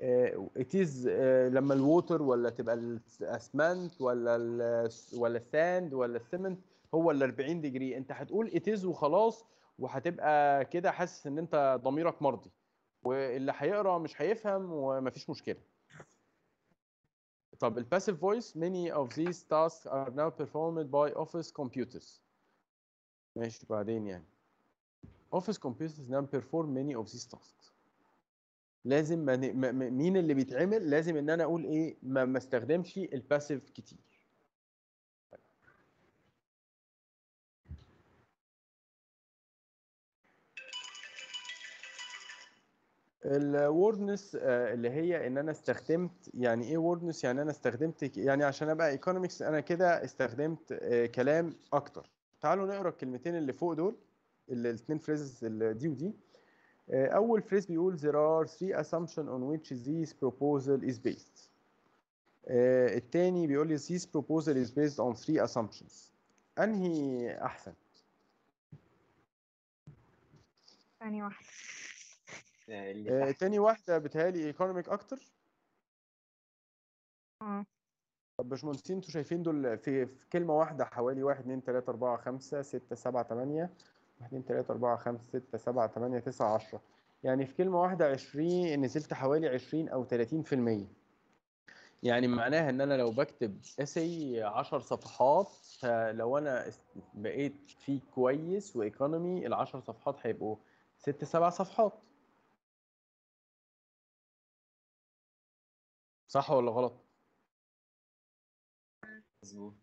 آه، آه، لما ال water ولا تبقى الأسمنت ولا ال ولا ال sand ولا ال cement هو ال 40 degree أنت هتقول is وخلاص وهتبقى كده حاسس إن أنت ضميرك مرضي. واللي هيقرا مش هيفهم ومفيش مشكلة. طب ال passive voice many of these tasks are now performed by office computers. ماشي بعدين يعني. Office computers now perform many of these tasks. لازم مين اللي بيتعمل؟ لازم إن أنا أقول إيه؟ ما ما استخدمش ال passive كتير. ال wordiness اللي هي إن أنا استخدمت يعني إيه wordiness؟ يعني أنا استخدمت يعني عشان أبقى economics أنا كده استخدمت آه، كلام أكتر. تعالوا نقرأ الكلمتين اللي فوق دول الاثنين phrases دي ودي. آه، أول phrase بيقول there are three assumptions on which this proposal is based. آه، التاني بيقول لي this proposal is based on three assumptions. أنهي أحسن؟ ثاني واحدة اللي آه، تاني واحدة بتهيألي economic أكتر. آه. طب باشمهندسين أنتوا شايفين دول في, في كلمة واحدة حوالي 1 2 3 4 5 6 7 8 1 2 3 4 5 6 7 8 9 10 يعني في كلمة واحدة 20 نزلت حوالي 20 أو 30% يعني معناها إن أنا لو بكتب اسي 10 صفحات فلو أنا است- بقيت فيه كويس وإيكونومي ال 10 صفحات هيبقوا 6 7 صفحات. صح ولا غلط؟ مظبوط.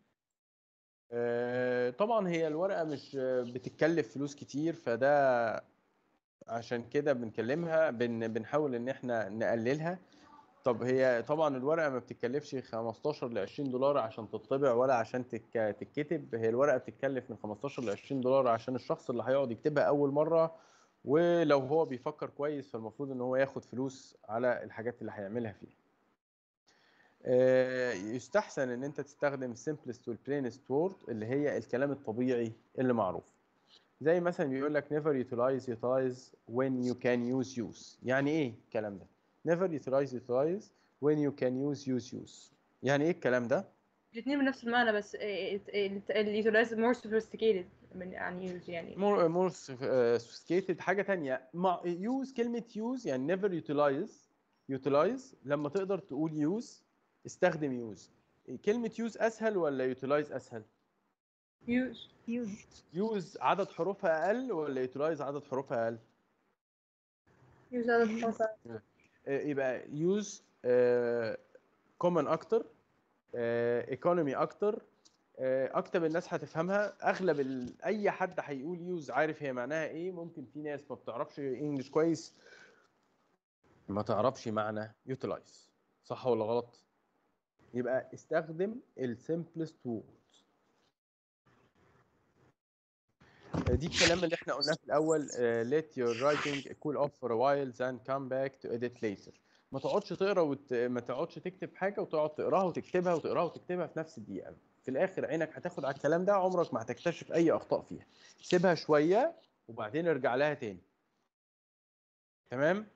آه، طبعا هي الورقة مش بتتكلف فلوس كتير فده عشان كده بنكلمها بن بنحاول إن إحنا نقللها. طب هي طبعا الورقة ما بتتكلفش 15 ل 20 دولار عشان تطبع ولا عشان تك- تتكتب؟ هي الورقة بتتكلف من 15 ل 20 دولار عشان الشخص اللي هيقعد يكتبها أول مرة ولو هو بيفكر كويس فالمفروض إن هو ياخد فلوس على الحاجات اللي هيعملها فيها. آه، يستحسن إن أنت تستخدم simplest وال plainest word اللي هي الكلام الطبيعي اللي معروف. زي مثلا بيقول لك never utilize utilize when you can use use يعني إيه الكلام ده؟ never utilize utilize when you can use use use. يعني إيه الكلام ده؟ الاثنين بنفس المعنى بس ال utilize more sophisticated من عن use يعني. more more sophisticated حاجة ثانية ما use كلمة use يعني never utilize utilize لما تقدر تقول use استخدم use كلمة use أسهل ولا utilize أسهل؟ use use use عدد حروفها أقل ولا utilize عدد حروفها أقل؟ use هذا الخاصة. آه، يبقى use common أكتر economy أكتر آه، أكتر الناس هتفهمها. أغلب ال... أي حد هيقول use عارف هي معناها إيه. ممكن في ناس ما بتعرفش English كويس ما تعرفش معنى utilize. صح ولا غلط؟ يبقى استخدم ال simplest word دي الكلام اللي إحنا قلناه في الأول آه، let your writing cool off for a while then come back to edit later. ما تقعدش تقرا وت... ما تقعدش تكتب حاجة وتقعد تقراها وتكتبها وتقراها وتكتبها في نفس الدقيقة. في الآخر عينك هتاخد على الكلام ده عمرك ما هتكتشف أي أخطاء فيها. سيبها شوية وبعدين ارجع لها تاني. تمام؟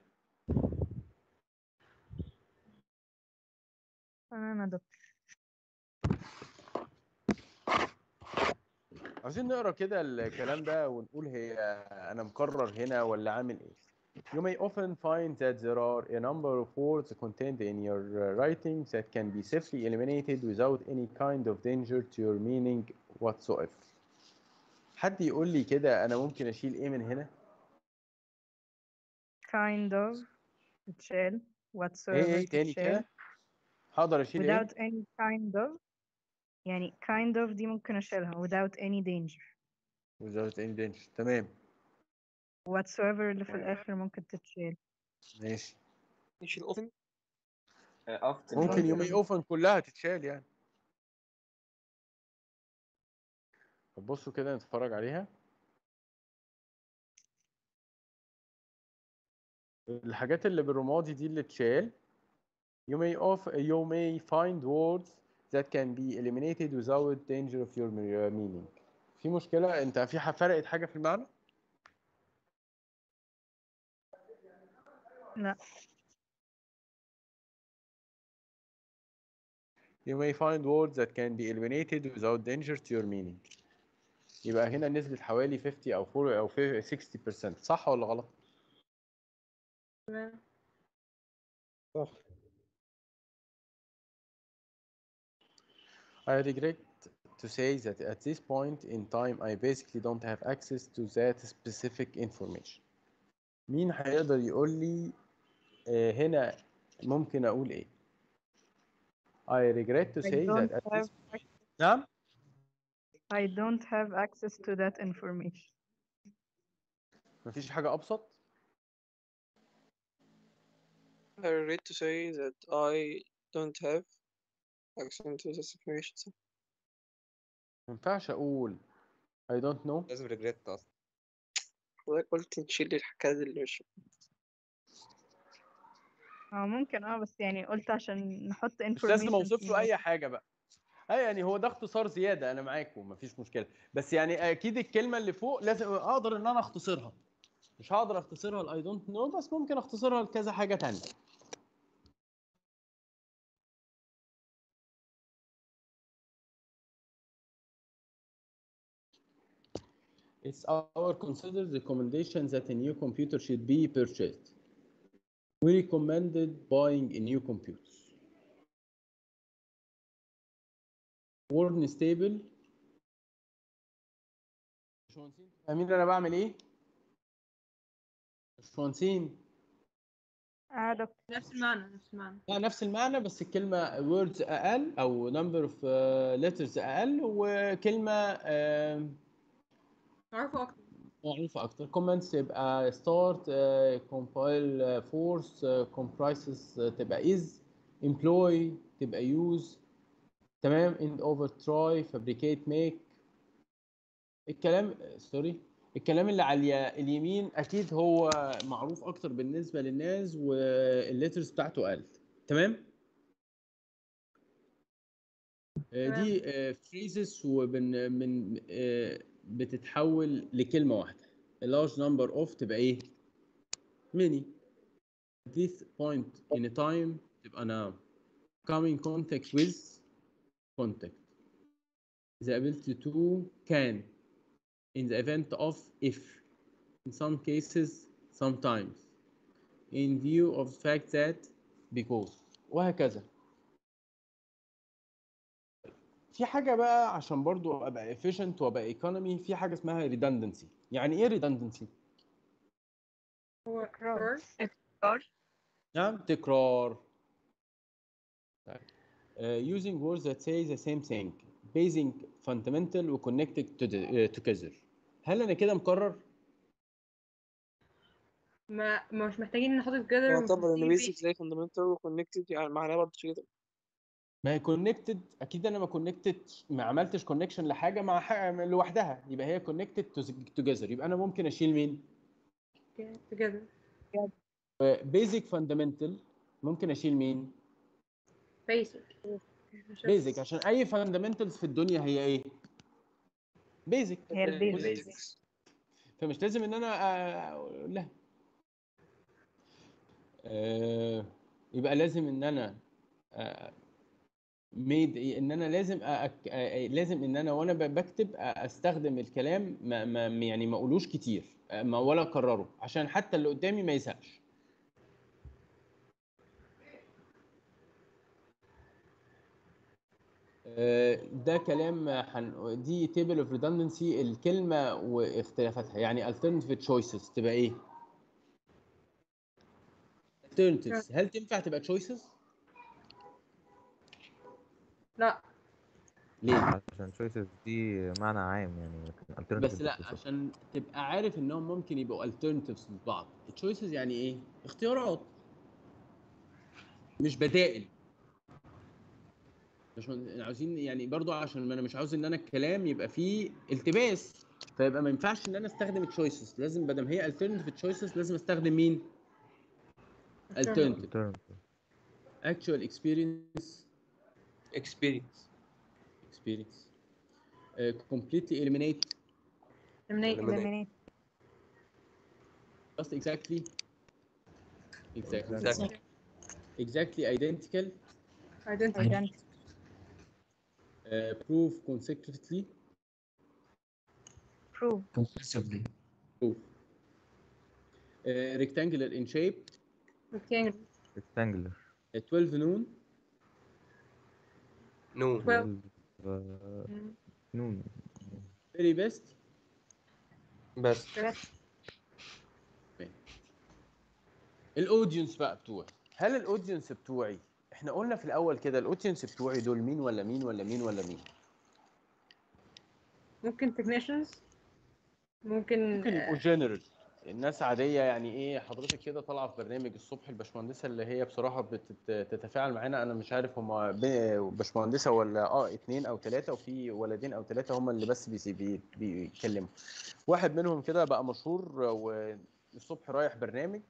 تمام يا دكتور عاوزين نقرا كده الكلام ده ونقول هي أنا مكرر هنا ولا عامل إيه You may often find that there are a number of words contained in your uh, writing that can be safely eliminated without any kind of danger to your meaning whatsoever. حد يقول لي كده أنا ممكن اشيل إيه من هنا؟ kind of تتشال whatsoever إيه إيه تاني كده؟ هقدر أشيل إيه؟ without any kind of يعني kind of دي ممكن أشيلها. Without any danger. Without any danger. تمام. Whatsoever اللي في الآخر ممكن تتشال. ماشي. نشيل أوفن. often ممكن يوم أوفن. كلها تتشال يعني. طب بصوا كده نتفرج عليها. الحاجات اللي بالرمادي دي اللي اتشال you may off you may find words that can be eliminated without danger of your meaning في مشكلة انت في فرقت حاجة في المعنى لا You may find words that can be eliminated without danger to your meaning. يبقى هنا نسبة حوالي 50 أو 40 أو 60% صح ولا غلط؟ تمام صح I regret to say that at this point in time I basically don't have access to that specific information. مين هيقدر يقول لي آه، هنا ممكن أقول إيه؟ I regret to I say don't that at have this نعم I don't have access to that information مفيش حاجة أبسط I regret to say that I don't have ما ينفعش أقول. I don't know. لازم ريجريت أصلا. حضرتك قلت نشيل الحكاية دي اللي مش آه ممكن آه بس يعني قلت عشان نحط مش لازم اوصف له أي حاجة بقى. اي يعني هو ده اختصار زيادة أنا معاكم مفيش مشكلة. بس يعني أكيد الكلمة اللي فوق لازم أقدر إن أنا أختصرها. مش هقدر أختصرها لاي دونت نو بس ممكن أختصرها لكذا حاجة تانية. It's our considered recommendation that a new computer should be purchased. We recommended buying a new computer. Warn stable باشمهندسين فاهمين أنا بعمل إيه؟ باشمهندسين آه دكتور نفس المعنى نفس المعنى لا نفس المعنى بس الكلمة words أقل أو number of uh, letters أقل وكلمة آه، معروفة أكتر. معروفة أكتر. commence تبقى start uh, compel uh, force uh, comprises uh, تبقى is employ تبقى use تمام endeavor try fabricate make. الكلام sorry الكلام اللي على اليمين أكيد هو معروف أكتر بالنسبة للناس وال letters بتاعته أقل. تمام؟ آه، دي فريزز وبن من آه، بتتحول لكلمه واحدة a large number of تبقى إيه many this point in time تبقى noun come in contact with contact the ability to can in the event of if in some cases sometimes in view of the fact that because وهكذا في حاجة بقى عشان برضو أبقى efficient وأبقى economy في حاجة اسمها redundancy يعني إيه redundancy؟ هو تكرار. تكرار نعم تكرار طيب. uh, using words that say the same thing basing fundamental و connected to the, uh, together هل أنا كده مكرر؟ ما مش محتاجين نحط together يعتبر إن basic basic. زي fundamental و connected يعني معناه برضه كده ما هي connected أكيد أنا ما connected ما عملتش connection لحاجة مع حاجة لوحدها. يبقى هي connected together يبقى أنا ممكن أشيل مين؟ Together. basic fundamental ممكن أشيل مين؟ مش basic عشان أي fundamentals في الدنيا هي إيه؟ بيزك هي البيزك فمش لازم إن أنا أقول لها. آه، يبقى لازم إن أنا ميد إن أنا لازم أك... لازم إن أنا وأنا بكتب أستخدم الكلام ما... ما يعني ما أقولوش كتير ما ولا أكرره عشان حتى اللي قدامي ما يزهقش. آه، ده كلام حن... دي table of redundancy الكلمة واختلافاتها يعني alternative choices تبقى إيه؟ هل تنفع تبقى choices لا. ليه؟ عشان choices دي معنى عام يعني لكن alternative بس لا. عشان تبقى عارف انهم ممكن يبقوا alternatives لبعض. choices يعني إيه؟ اختيارات. مش بدائل. مش عاوزين يعني برضو عشان ما أنا مش عاوز إن أنا الكلام يبقى فيه التباس فيبقى ما ينفعش إن أنا أستخدم choices. لازم بدل هي alternative choices لازم أستخدم مين؟ Alternative. Alternative. Actual experience experience. Experience. Uh, completely eliminate. Eliminate eliminate. just exactly. Exactly. Exactly. exactly identical. Identity identity uh, prove consecutively. Prove. Conclusively prove. Uh, rectangular in shape. Rectangular. Rectangular. Uh, 12 noon no Well- آه، مم. نون. Very best. بس. ال audience بقى بتوعي. هل ال audience بتوعي؟ إحنا قلنا في الأول كده ال audience بتوعي دول مين ولا مين ولا مين ولا مين؟ ممكن technicians ممكن ممكن يبقوا جنرال الناس عادية يعني إيه حضرتك كده طالعة في برنامج الصبح الباشمهندسة اللي هي بصراحة بتتفاعل معانا أنا مش عارف هم باشمهندسة ولا آه اتنين أو ثلاثة وفي ولدين أو ثلاثة هم اللي بس بي- بيتكلموا واحد منهم كده بقى مشهور والصبح رايح برنامج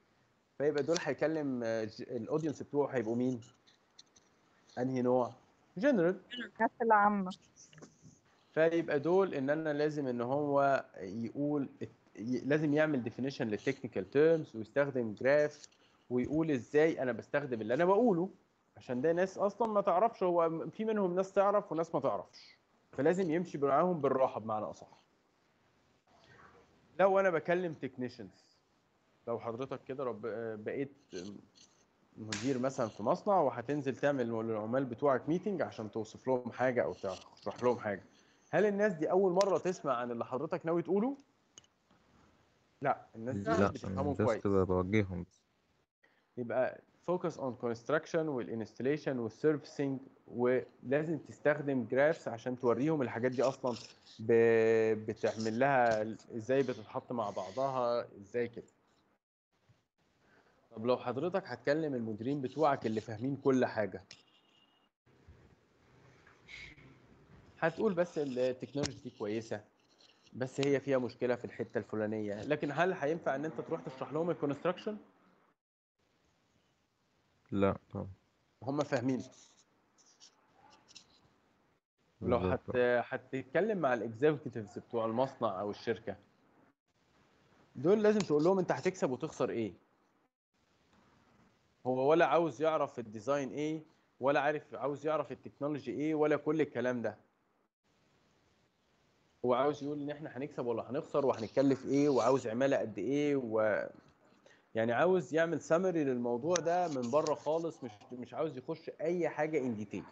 فيبقى دول هيكلم ال audience بتوعه هيبقوا مين؟ أنهي نوع؟ جنرال الناس العامة فيبقى دول إن أنا لازم إن هو يقول لازم يعمل definition لل technical terms ويستخدم graph ويقول إزاي أنا بستخدم اللي أنا بقوله عشان ده ناس أصلا ما تعرفش هو في منهم ناس تعرف وناس ما تعرفش. فلازم يمشي معاهم بالراحة بمعنى أصح. لو أنا بكلم technicians لو حضرتك كده رب بقيت مدير مثلا في مصنع وهتنزل تعمل للعمال بتوعك meeting عشان توصف لهم حاجة أو تشرح لهم حاجة. هل الناس دي أول مرة تسمع عن اللي حضرتك ناوي تقوله؟ لا الناس دي لا أنا بتفهمه just كويس. بوجههم. بس يبقى focus on construction وال installation وال servicing ولازم تستخدم graphs عشان توريهم الحاجات دي أصلا ب... بتعمل لها إزاي بتتحط مع بعضها إزاي كده. طب لو حضرتك هتكلم المديرين بتوعك اللي فاهمين كل حاجة. هتقول بس التكنولوجي دي كويسة. بس هي فيها مشكلة في الحتة الفلانية. لكن هل هينفع إن أنت تروح تشرح لهم ال construction لا طبعا. هم فاهمين. لو هت هتتكلم مع ال executives بتوع المصنع أو الشركة دول لازم تقول لهم أنت هتكسب وتخسر إيه؟ هو ولا عاوز يعرف ال design إيه ولا عارف عاوز يعرف ال technology إيه ولا كل الكلام ده. هو عاوز يقول إن إحنا هنكسب ولا هنخسر وهنتكلف إيه وعاوز عمالة قد إيه و يعني عاوز يعمل سمري للموضوع ده من بره خالص مش مش عاوز يخش أي حاجة in detail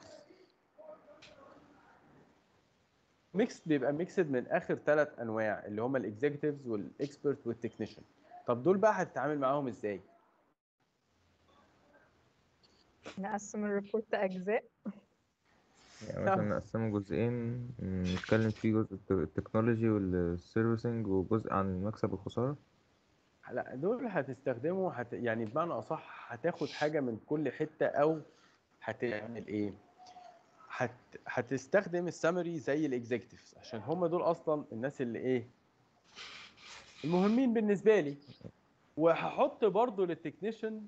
mixed بيبقى mixed من آخر ثلاث أنواع اللي هم ال executives وال expert وال technician طب دول بقى هتتعامل معاهم إزاي؟ نقسم ال report أجزاء يعني مثلا نقسمه جزئين نتكلم فيه جزء الت- ال technology وال servicing وجزء عن المكسب والخسارة لا دول هتستخدمه هت... يعني بمعنى أصح هتاخد حاجة من كل حتة أو هتعمل إيه؟ هت... هتستخدم السمري زي ال executives عشان هم دول أصلا الناس اللي إيه؟ المهمين بالنسبة لي. وهحط برضو لل technician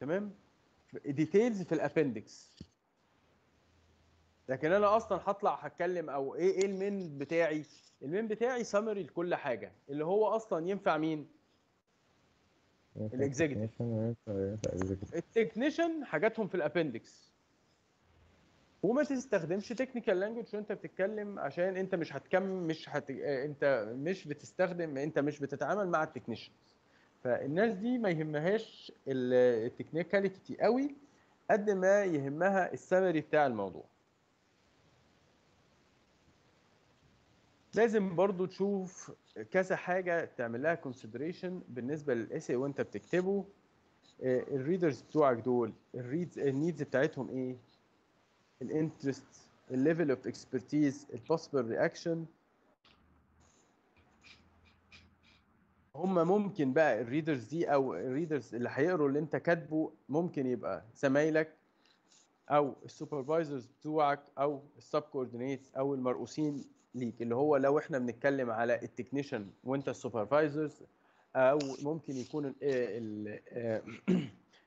تمام؟ details في ال appendix لكن أنا أصلا هطلع هتكلم أو إيه إيه ال main بتاعي؟ ال main بتاعي summary لكل حاجة. اللي هو أصلا ينفع مين؟ Executive. ال technician حاجاتهم في ال appendix وما تستخدمش technical language وأنت بتتكلم عشان أنت مش هتكمل مش هت... أنت مش بتستخدم أنت مش بتتعامل مع ال technician فالناس دي ما يهمهاش ال technicality قوي قد ما يهمها السمري بتاع الموضوع. لازم برضو تشوف كذا حاجة تعمل لها consideration بالنسبة لل essay وانت بتكتبه. ال readers بتوعك دول ال readers ال needs بتاعتهم إيه؟ ال interest ال level of expertise ال possible reaction هم ممكن بقى ال readers دي أو ال readers اللي هيقروا اللي انت كاتبه ممكن يبقى زمايلك أو ال supervisors بتوعك أو ال subordinates أو المرؤوسين ليك اللي هو لو إحنا بنتكلم على ال technician وأنت ال supervisors أو ممكن يكون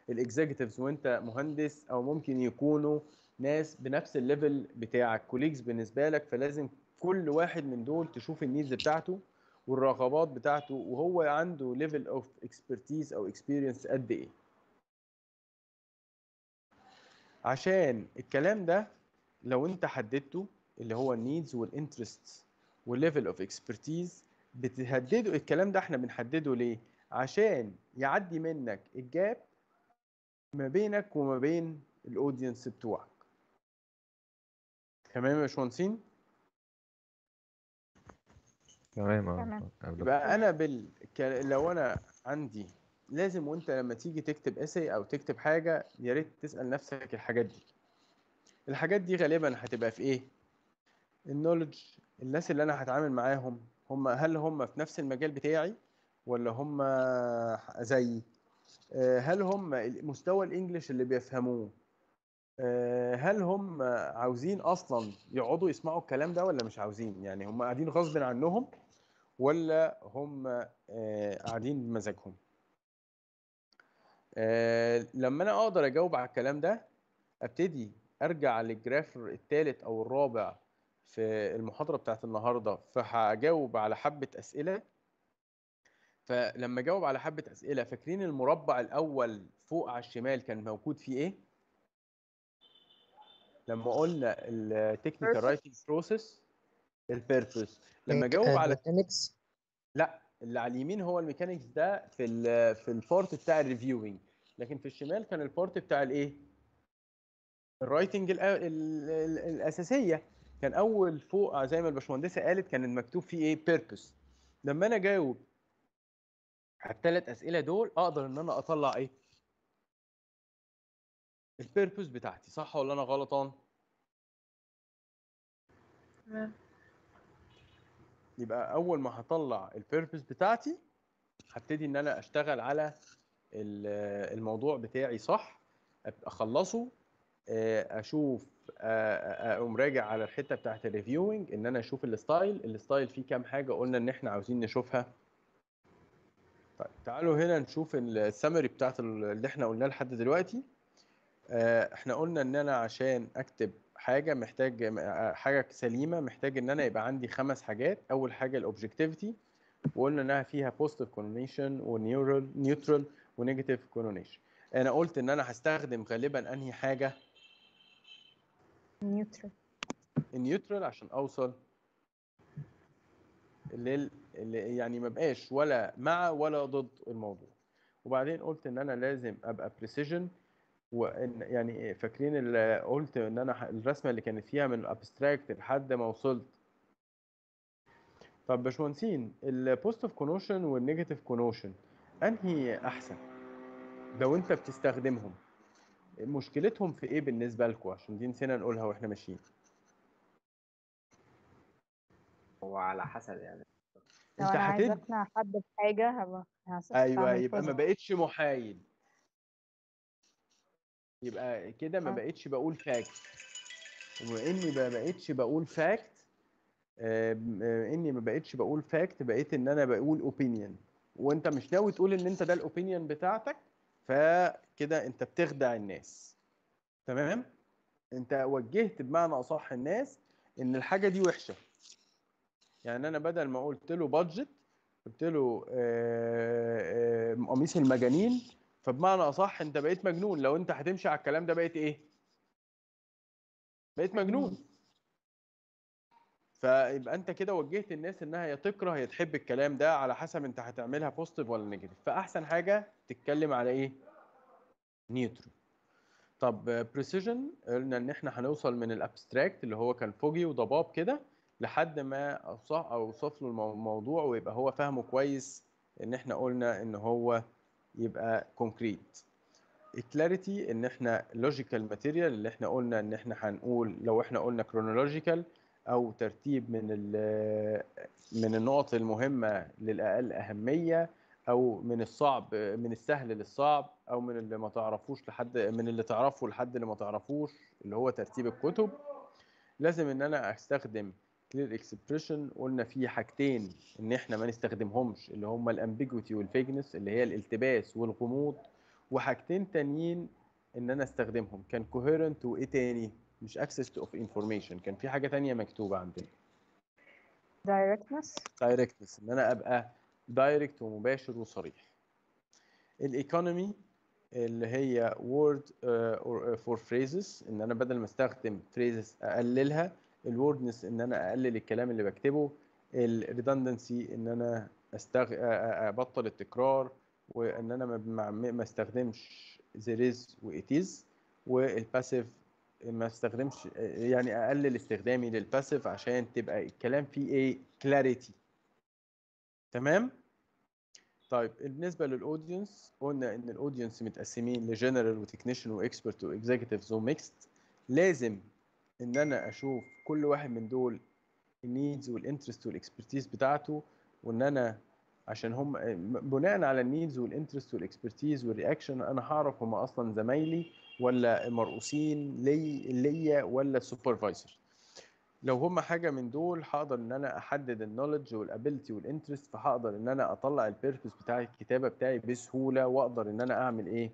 ال executives وأنت مهندس أو ممكن يكونوا ناس بنفس ال level بتاعك colleagues بالنسبة لك فلازم كل واحد من دول تشوف ال needs بتاعته والرغبات بتاعته وهو عنده level of expertise أو experience قد إيه. عشان الكلام ده لو أنت حددته اللي هو ال needs وال interest وال level of expertise بتحدده الكلام ده إحنا بنحدده ليه؟ عشان يعدي منك ال gap ما بينك وما بين ال audience بتوعك. تمام يا باشمهندسين؟ تمام آه. آه، يبقى أنا بال لو أنا عندي لازم وأنت لما تيجي تكتب essay أو تكتب حاجة يا ريت تسأل نفسك الحاجات دي. الحاجات دي غالبا هتبقى في إيه؟ ال knowledge الناس اللي أنا هتعامل معاهم هم هل هم في نفس المجال بتاعي ولا هم زيي؟ آه، هل هم مستوى الإنجليش اللي بيفهموه؟ آه، هل هم عاوزين أصلا يقعدوا يسمعوا الكلام ده ولا مش عاوزين؟ يعني هم قاعدين غصب عنهم ولا هم آه، قاعدين بمزاجهم؟ لما أنا أقدر أجاوب على الكلام ده أبتدي أرجع للجراف الثالث أو الرابع في المحاضرة بتاعت النهارده فهجاوب على حبة أسئلة. فلما أجاوب على حبة أسئلة فاكرين المربع الأول فوق على الشمال كان موجود فيه إيه؟ لما قلنا ال technical. writing process ال purpose لما أجاوب على mechanics لا اللي على اليمين هو ال mechanics ده في ال في ال part بتاع ال reviewing لكن في الشمال كان ال part بتاع الإيه؟ ال writing الأساسية. كان أول فوق زي ما الباشمهندسة قالت كان مكتوب فيه إيه؟ purpose لما أنا اجاوب على الثلاث أسئلة دول أقدر إن أنا أطلع إيه؟ ال purpose بتاعتي صح ولا أنا غلطان؟ يبقى أول ما هطلع ال purpose بتاعتي هبتدي إن أنا أشتغل على ال- الموضوع بتاعي صح؟ أخلصه آه، أشوف آه، آه، أقوم راجع على الحتة بتاعت ال reviewing إن أنا أشوف ال style ال style فيه كام حاجة قلنا إن إحنا عاوزين نشوفها. طيب تعالوا هنا نشوف السمري بتاعت ال- اللي إحنا قلناه لحد دلوقتي. إحنا قلنا إن أنا عشان أكتب حاجة محتاج حاجة سليمة محتاج إن أنا يبقى عندي خمس حاجات. أول حاجة ال objectivity وقلنا إنها فيها positive connotation و neutral neutral و negative connotation أنا قلت إن أنا هستخدم غالبا أنهي حاجة؟ neutral ال neutral عشان أوصل لل يعني ما بقاش ولا مع ولا ضد الموضوع. وبعدين قلت إن أنا لازم أبقى precision وإن يعني فاكرين اللي قلت إن أنا الرسمة اللي كانت فيها من ال abstract لحد ما وصلت. طب باشمهندسين ال positive connotation وال negative connotation أنهي أحسن؟ لو أنت بتستخدمهم. مشكلتهم في إيه بالنسبة لكم؟ عشان دي نسينا نقولها وإحنا ماشيين. هو على حسب يعني. لو أنت أنا عايزة هتد أقنع حد بحاجة هبقى أيوه يبقى ما. بقتش محايد. يبقى كده ما آه. بقتش بقول fact وبما إني ما بقتش بقول fact إني ما بقتش بقول fact بقيت إن أنا بقول opinion وأنت مش ناوي تقول إن أنت ده ال opinion بتاعتك؟ فكده انت بتخدع الناس. تمام؟ انت وجهت بمعنى اصح الناس ان الحاجة دي وحشة. يعني أنا بدل ما قلت له budget قلت له آه، آه، قميص المجانين فبمعنى اصح انت بقيت مجنون. لو انت هتمشي على الكلام ده بقيت إيه؟ بقيت مجنون. فيبقى انت كده وجهت الناس انها يا تكره يا تحب الكلام ده على حسب انت هتعملها positive ولا negative فأحسن حاجة تتكلم على إيه؟ neutral طب precision قلنا إن إحنا هنوصل من ال abstract اللي هو كان foggy وضباب كده لحد ما أوصف له المو- الموضوع ويبقى هو فاهمه كويس إن إحنا قلنا إن هو يبقى concrete ال clarity إن إحنا logical material اللي إحنا قلنا إن إحنا هنقول لو إحنا قلنا chronological أو ترتيب من من النقط المهمة للأقل أهمية أو من الصعب من السهل للصعب أو من اللي ما تعرفوش لحد من اللي تعرفه لحد اللي ما تعرفوش اللي هو ترتيب الكتب. لازم إن أنا أستخدم clear expression قلنا في حاجتين إن إحنا ما نستخدمهمش اللي هما ال ambiguity وال vagueness اللي هي الالتباس والغموض وحاجتين تانيين إن أنا أستخدمهم. كان coherent وإيه تاني؟ مش access to of information. كان في حاجة تانية مكتوبة عندنا. Directness. directness إن أنا أبقى direct ومباشر وصريح. ال economy اللي هي word uh, for phrases إن أنا بدل ما أستخدم phrases أقللها ال wordiness إن أنا أقلل الكلام اللي بكتبه. ال redundancy إن أنا استغ... أبطل التكرار وإن أنا ما, ما, ما أستخدمش there is و it is. وال passive ما استخدمش يعني أقلل استخدامي لل passive عشان تبقى الكلام فيه إيه clarity تمام؟ طيب بالنسبة لل audience قلنا إن ال audience متقسمين لجنرال وتكنيشن واكسبرت واكزيكتيفز وميكست لازم إن أنا أشوف كل واحد من دول ال needs وال interest وال expertise بتاعته وإن أنا عشان هم بناء على النيدز والانترست والاكسبرتيز والرياكشن أنا هعرف هم أصلا زمايلي ولا مرؤوسين لي ليا ولا supervisor لو هم حاجة من دول هقدر إن أنا أحدد ال knowledge وال ability وال interest فهقدر إن أنا أطلع ال purpose بتاع الكتابة بتاعي بسهولة وأقدر إن أنا أعمل إيه؟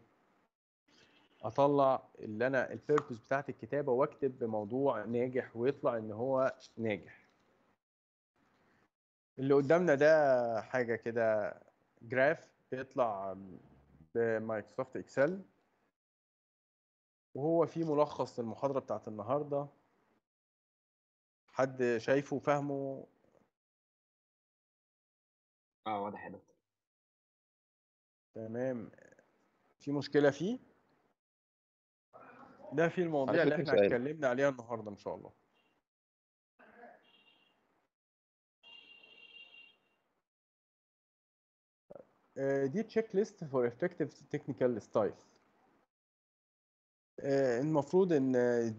أطلع اللي أنا ال purpose بتاعت الكتابة وأكتب بموضوع ناجح ويطلع إن هو ناجح. اللي قدامنا ده حاجة كده graph بيطلع ب Microsoft Excel وهو فيه ملخص للمحاضرة بتاعت النهارده. حد شايفه وفاهمه؟ آه واضح يا دكتور. تمام. في مشكلة فيه؟ ده في المواضيع اللي إحنا. اتكلمنا عليها النهارده إن شاء الله. آه، دي checklist for effective technical style المفروض إن آه،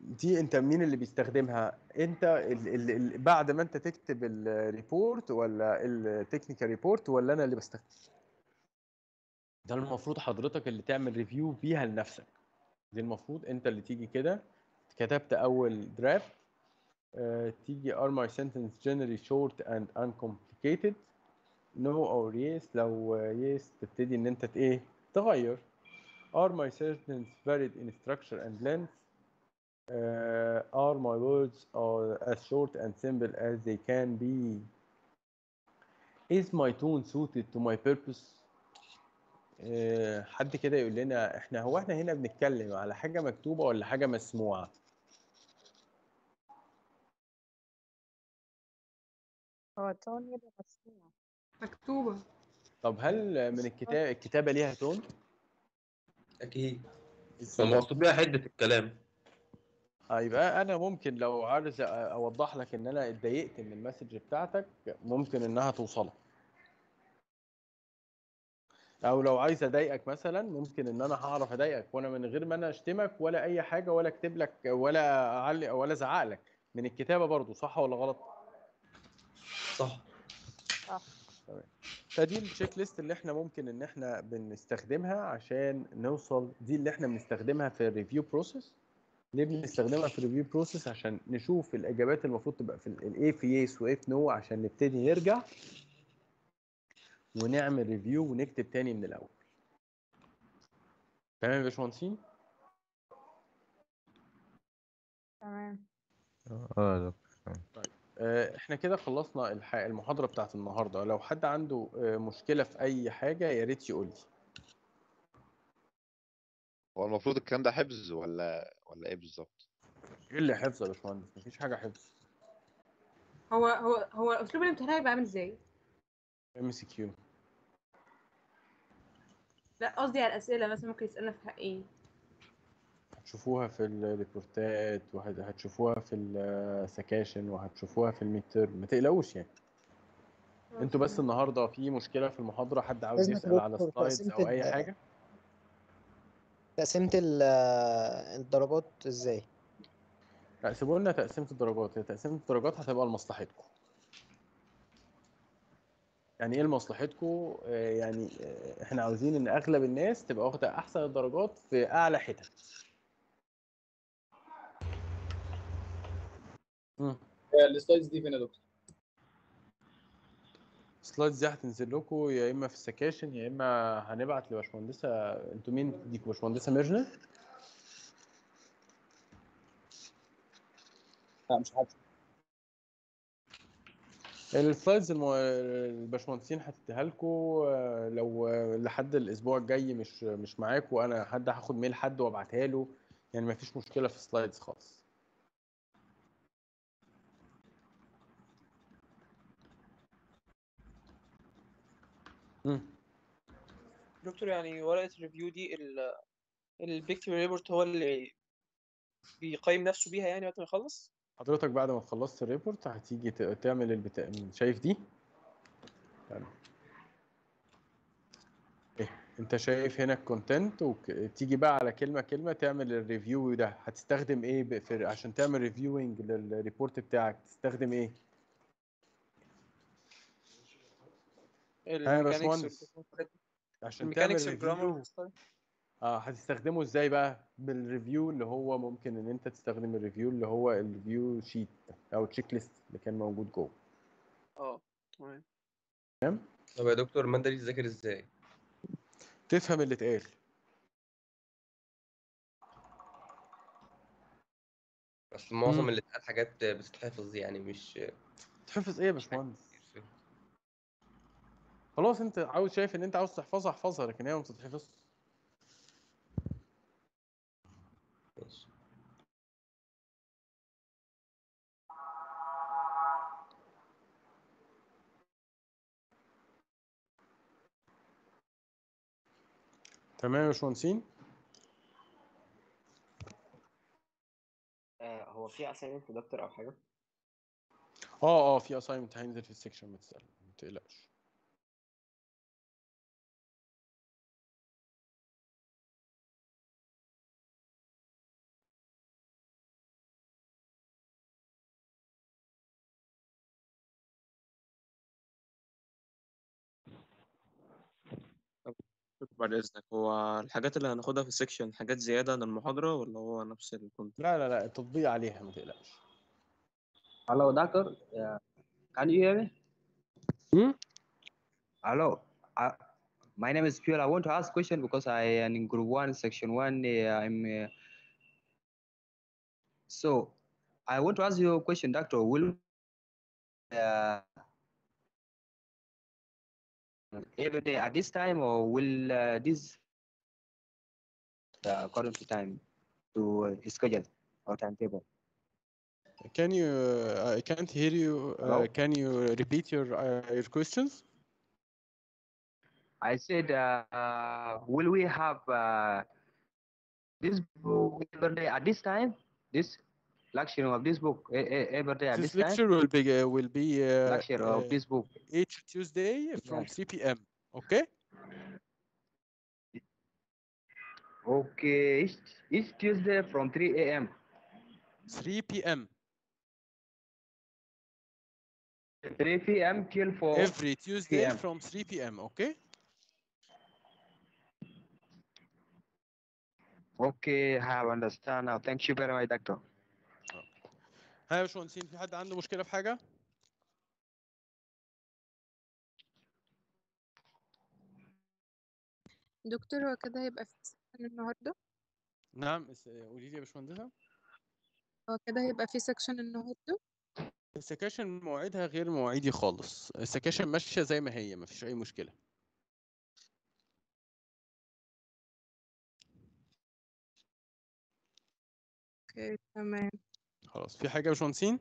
دي أنت مين اللي بيستخدمها؟ أنت ال ال ال بعد ما أنت تكتب ال report ولا ال technical report ولا أنا اللي بستخدم؟ ده المفروض حضرتك اللي تعمل review بيها لنفسك. دي المفروض أنت اللي تيجي كده كتبت أول draft تيجي are my sentence generally short and uncomplicated no or yes. لو yes تبتدي إن أنت إيه؟ تغير. Are my sentences varied in structure and length uh, are my words are as short and simple as they can be is my tone suited to my purpose آه، حد كده يقول لنا إحنا هو إحنا هنا بنتكلم على حاجة مكتوبة ولا حاجة مسموعة هو تون يبقى مسموع مكتوبة طب هل من الكتاب الكتابة ليها تون أكيد؟ فمقصود بيها حدة الكلام. آه يبقى أنا ممكن لو عايز أوضح لك إن أنا اتضايقت من المسج بتاعتك ممكن إنها توصلك. أو لو عايز أضايقك مثلا ممكن إن أنا هعرف أضايقك وأنا من غير ما أنا أشتمك ولا أي حاجة ولا أكتب لك ولا أعلق ولا أزعق لك. من الكتابة برضو صح ولا غلط؟ صح. صح. تمام. فدي ال checklist اللي إحنا ممكن ان إحنا بنستخدمها عشان نوصل دي اللي إحنا بنستخدمها في ال review process ليه بنستخدمها في ال review process عشان نشوف الإجابات المفروض تبقى في الايه في yes وايه في no عشان نبتدي نرجع ونعمل review ونكتب تاني من الأول. تمام يا باشمهندسين؟ تمام. آه يا دكتور تمام. آه، إحنا كده خلصنا الح- المحاضرة بتاعت النهاردة. لو حد عنده آه، مشكلة في أي حاجة يا ريت يقول لي. هو المفروض الكلام ده حفظ ولا ولا إيه بالظبط؟ إيه اللي حفظ يا باشمهندس؟ مفيش حاجة حفظ. هو هو هو أسلوب الامتحان هيبقى عامل إزاي؟ MCQ لا قصدي على الأسئلة مثلا ممكن يسألنا في حق إيه؟ هتشوفوها في الريبورتات وهتشوفوها في السكاشن وهتشوفوها في ال midterm ما تقلقوش يعني. أنتوا بس النهارده في مشكلة في المحاضرة حد عاوز يسأل على slides ال- حاجة؟ تقسيمة ال- الدرجات إزاي؟ سيبوا لنا تقسيمة الدرجات. هي تقسيمة الدرجات هتبقى لمصلحتكم. يعني إيه لمصلحتكم؟ آه، يعني آه، إحنا عاوزين إن أغلب الناس تبقى واخدة أحسن الدرجات في أعلى حتت. ال slides دي فين يا دكتور؟ ال slides دي هتنزل لكم يا إما في السكاشن يا إما هنبعت لباشمهندسة. أنتوا مين؟ ديكوا باشمهندسة ميرنا لا مش عارف ال slides المو... الباشمهندسين هتديها لكم لو آه، لحد الأسبوع الجاي مش مش معاكم أنا حد هاخد mail حد وأبعتها له. يعني ما فيش مشكلة في ال slides خالص. مم. دكتور يعني ورقة ال review دي ال اللي بيكتب ال report هو اللي بيقيم نفسه بيها يعني وقت ما يخلص؟ حضرتك بعد ما خلصت ال report هتيجي ت- تعمل البتاع شايف دي؟ تمام. إيه انت شايف هنا ال content وتيجي بقى على كلمة كلمة تعمل ال review ده. هتستخدم إيه ب- في عشان تعمل reviewing لل report بتاعك؟ تستخدم إيه؟ ال mechanics باشمهندس عشان تعمل review آه هتستخدمه إزاي بقى بال review اللي هو ممكن ان انت تستخدم ال review اللي هو ال review sheet أو checklist اللي كان موجود جوه. آه تمام. تمام؟ طب يا دكتور المادة دي تذاكر إزاي؟ تفهم اللي اتقال. بس معظم. اللي اتقال حاجات بتتحفظ يعني مش تحفظ إيه يا باشمهندس؟ خلاص انت عاوز شايف ان انت عاوز تحفظها احفظها لكن هي ما بتتحفظش. تمام يا باشمهندسين. آه هو في يا دكتور أو حاجة؟ آه آه في assignment هينزل في ال section ما تسأل ما تقلقش. بعد إذنك هو الحاجات اللي هناخدها في ال section حاجات زيادة عن المحاضرة ولا هو نفس ال content؟ لا لا لا التطبيق عليها ما تقلقش Hello, doctor. Uh, can you hear me? Hmm? Hello. Uh, my name is Pierre. I want to ask question because I am in group one, section one. Uh, I'm uh, So I want to ask you a question, Doctor. Will uh, every day at this time, or will uh, this uh, according to time to uh, schedule or timetable? Can you? Uh, I can't hear you. Uh, Hello? can you repeat your uh, your questions? I said, uh, uh, will we have uh, this every day at this time? This lecture of this book every day at This this time? lecture will be uh, will be uh, Lecture of uh, this book. each Tuesday from Yes. 3 p.m. Okay. Okay, each, each Tuesday from 3 a.m. 3 p.m. 3 p.m. till 4 every Tuesday p.m. from 3 p.m. Okay. Okay, I have understand now. Thank you very much, doctor. ها يا باشمهندسين في حد عنده مشكلة في حاجة؟ دكتور هو كده هيبقى في section النهاردة؟ نعم قولي لي يا باشمهندسة. هو كده هيبقى في section النهاردة؟ السكاشن مواعيدها غير مواعيدي خالص. السكاشن ماشية زي ما هي مفيش أي مشكلة. أوكي تمام. خلاص. في حاجة يا باشمهندسين؟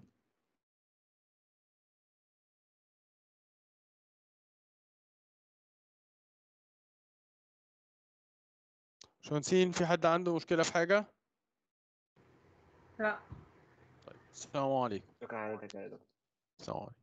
باشمهندسين في حد عنده مشكلة في حاجة؟ لا. السلام عليكم. شكرا على حضرتك يا دكتور. السلام عليكم.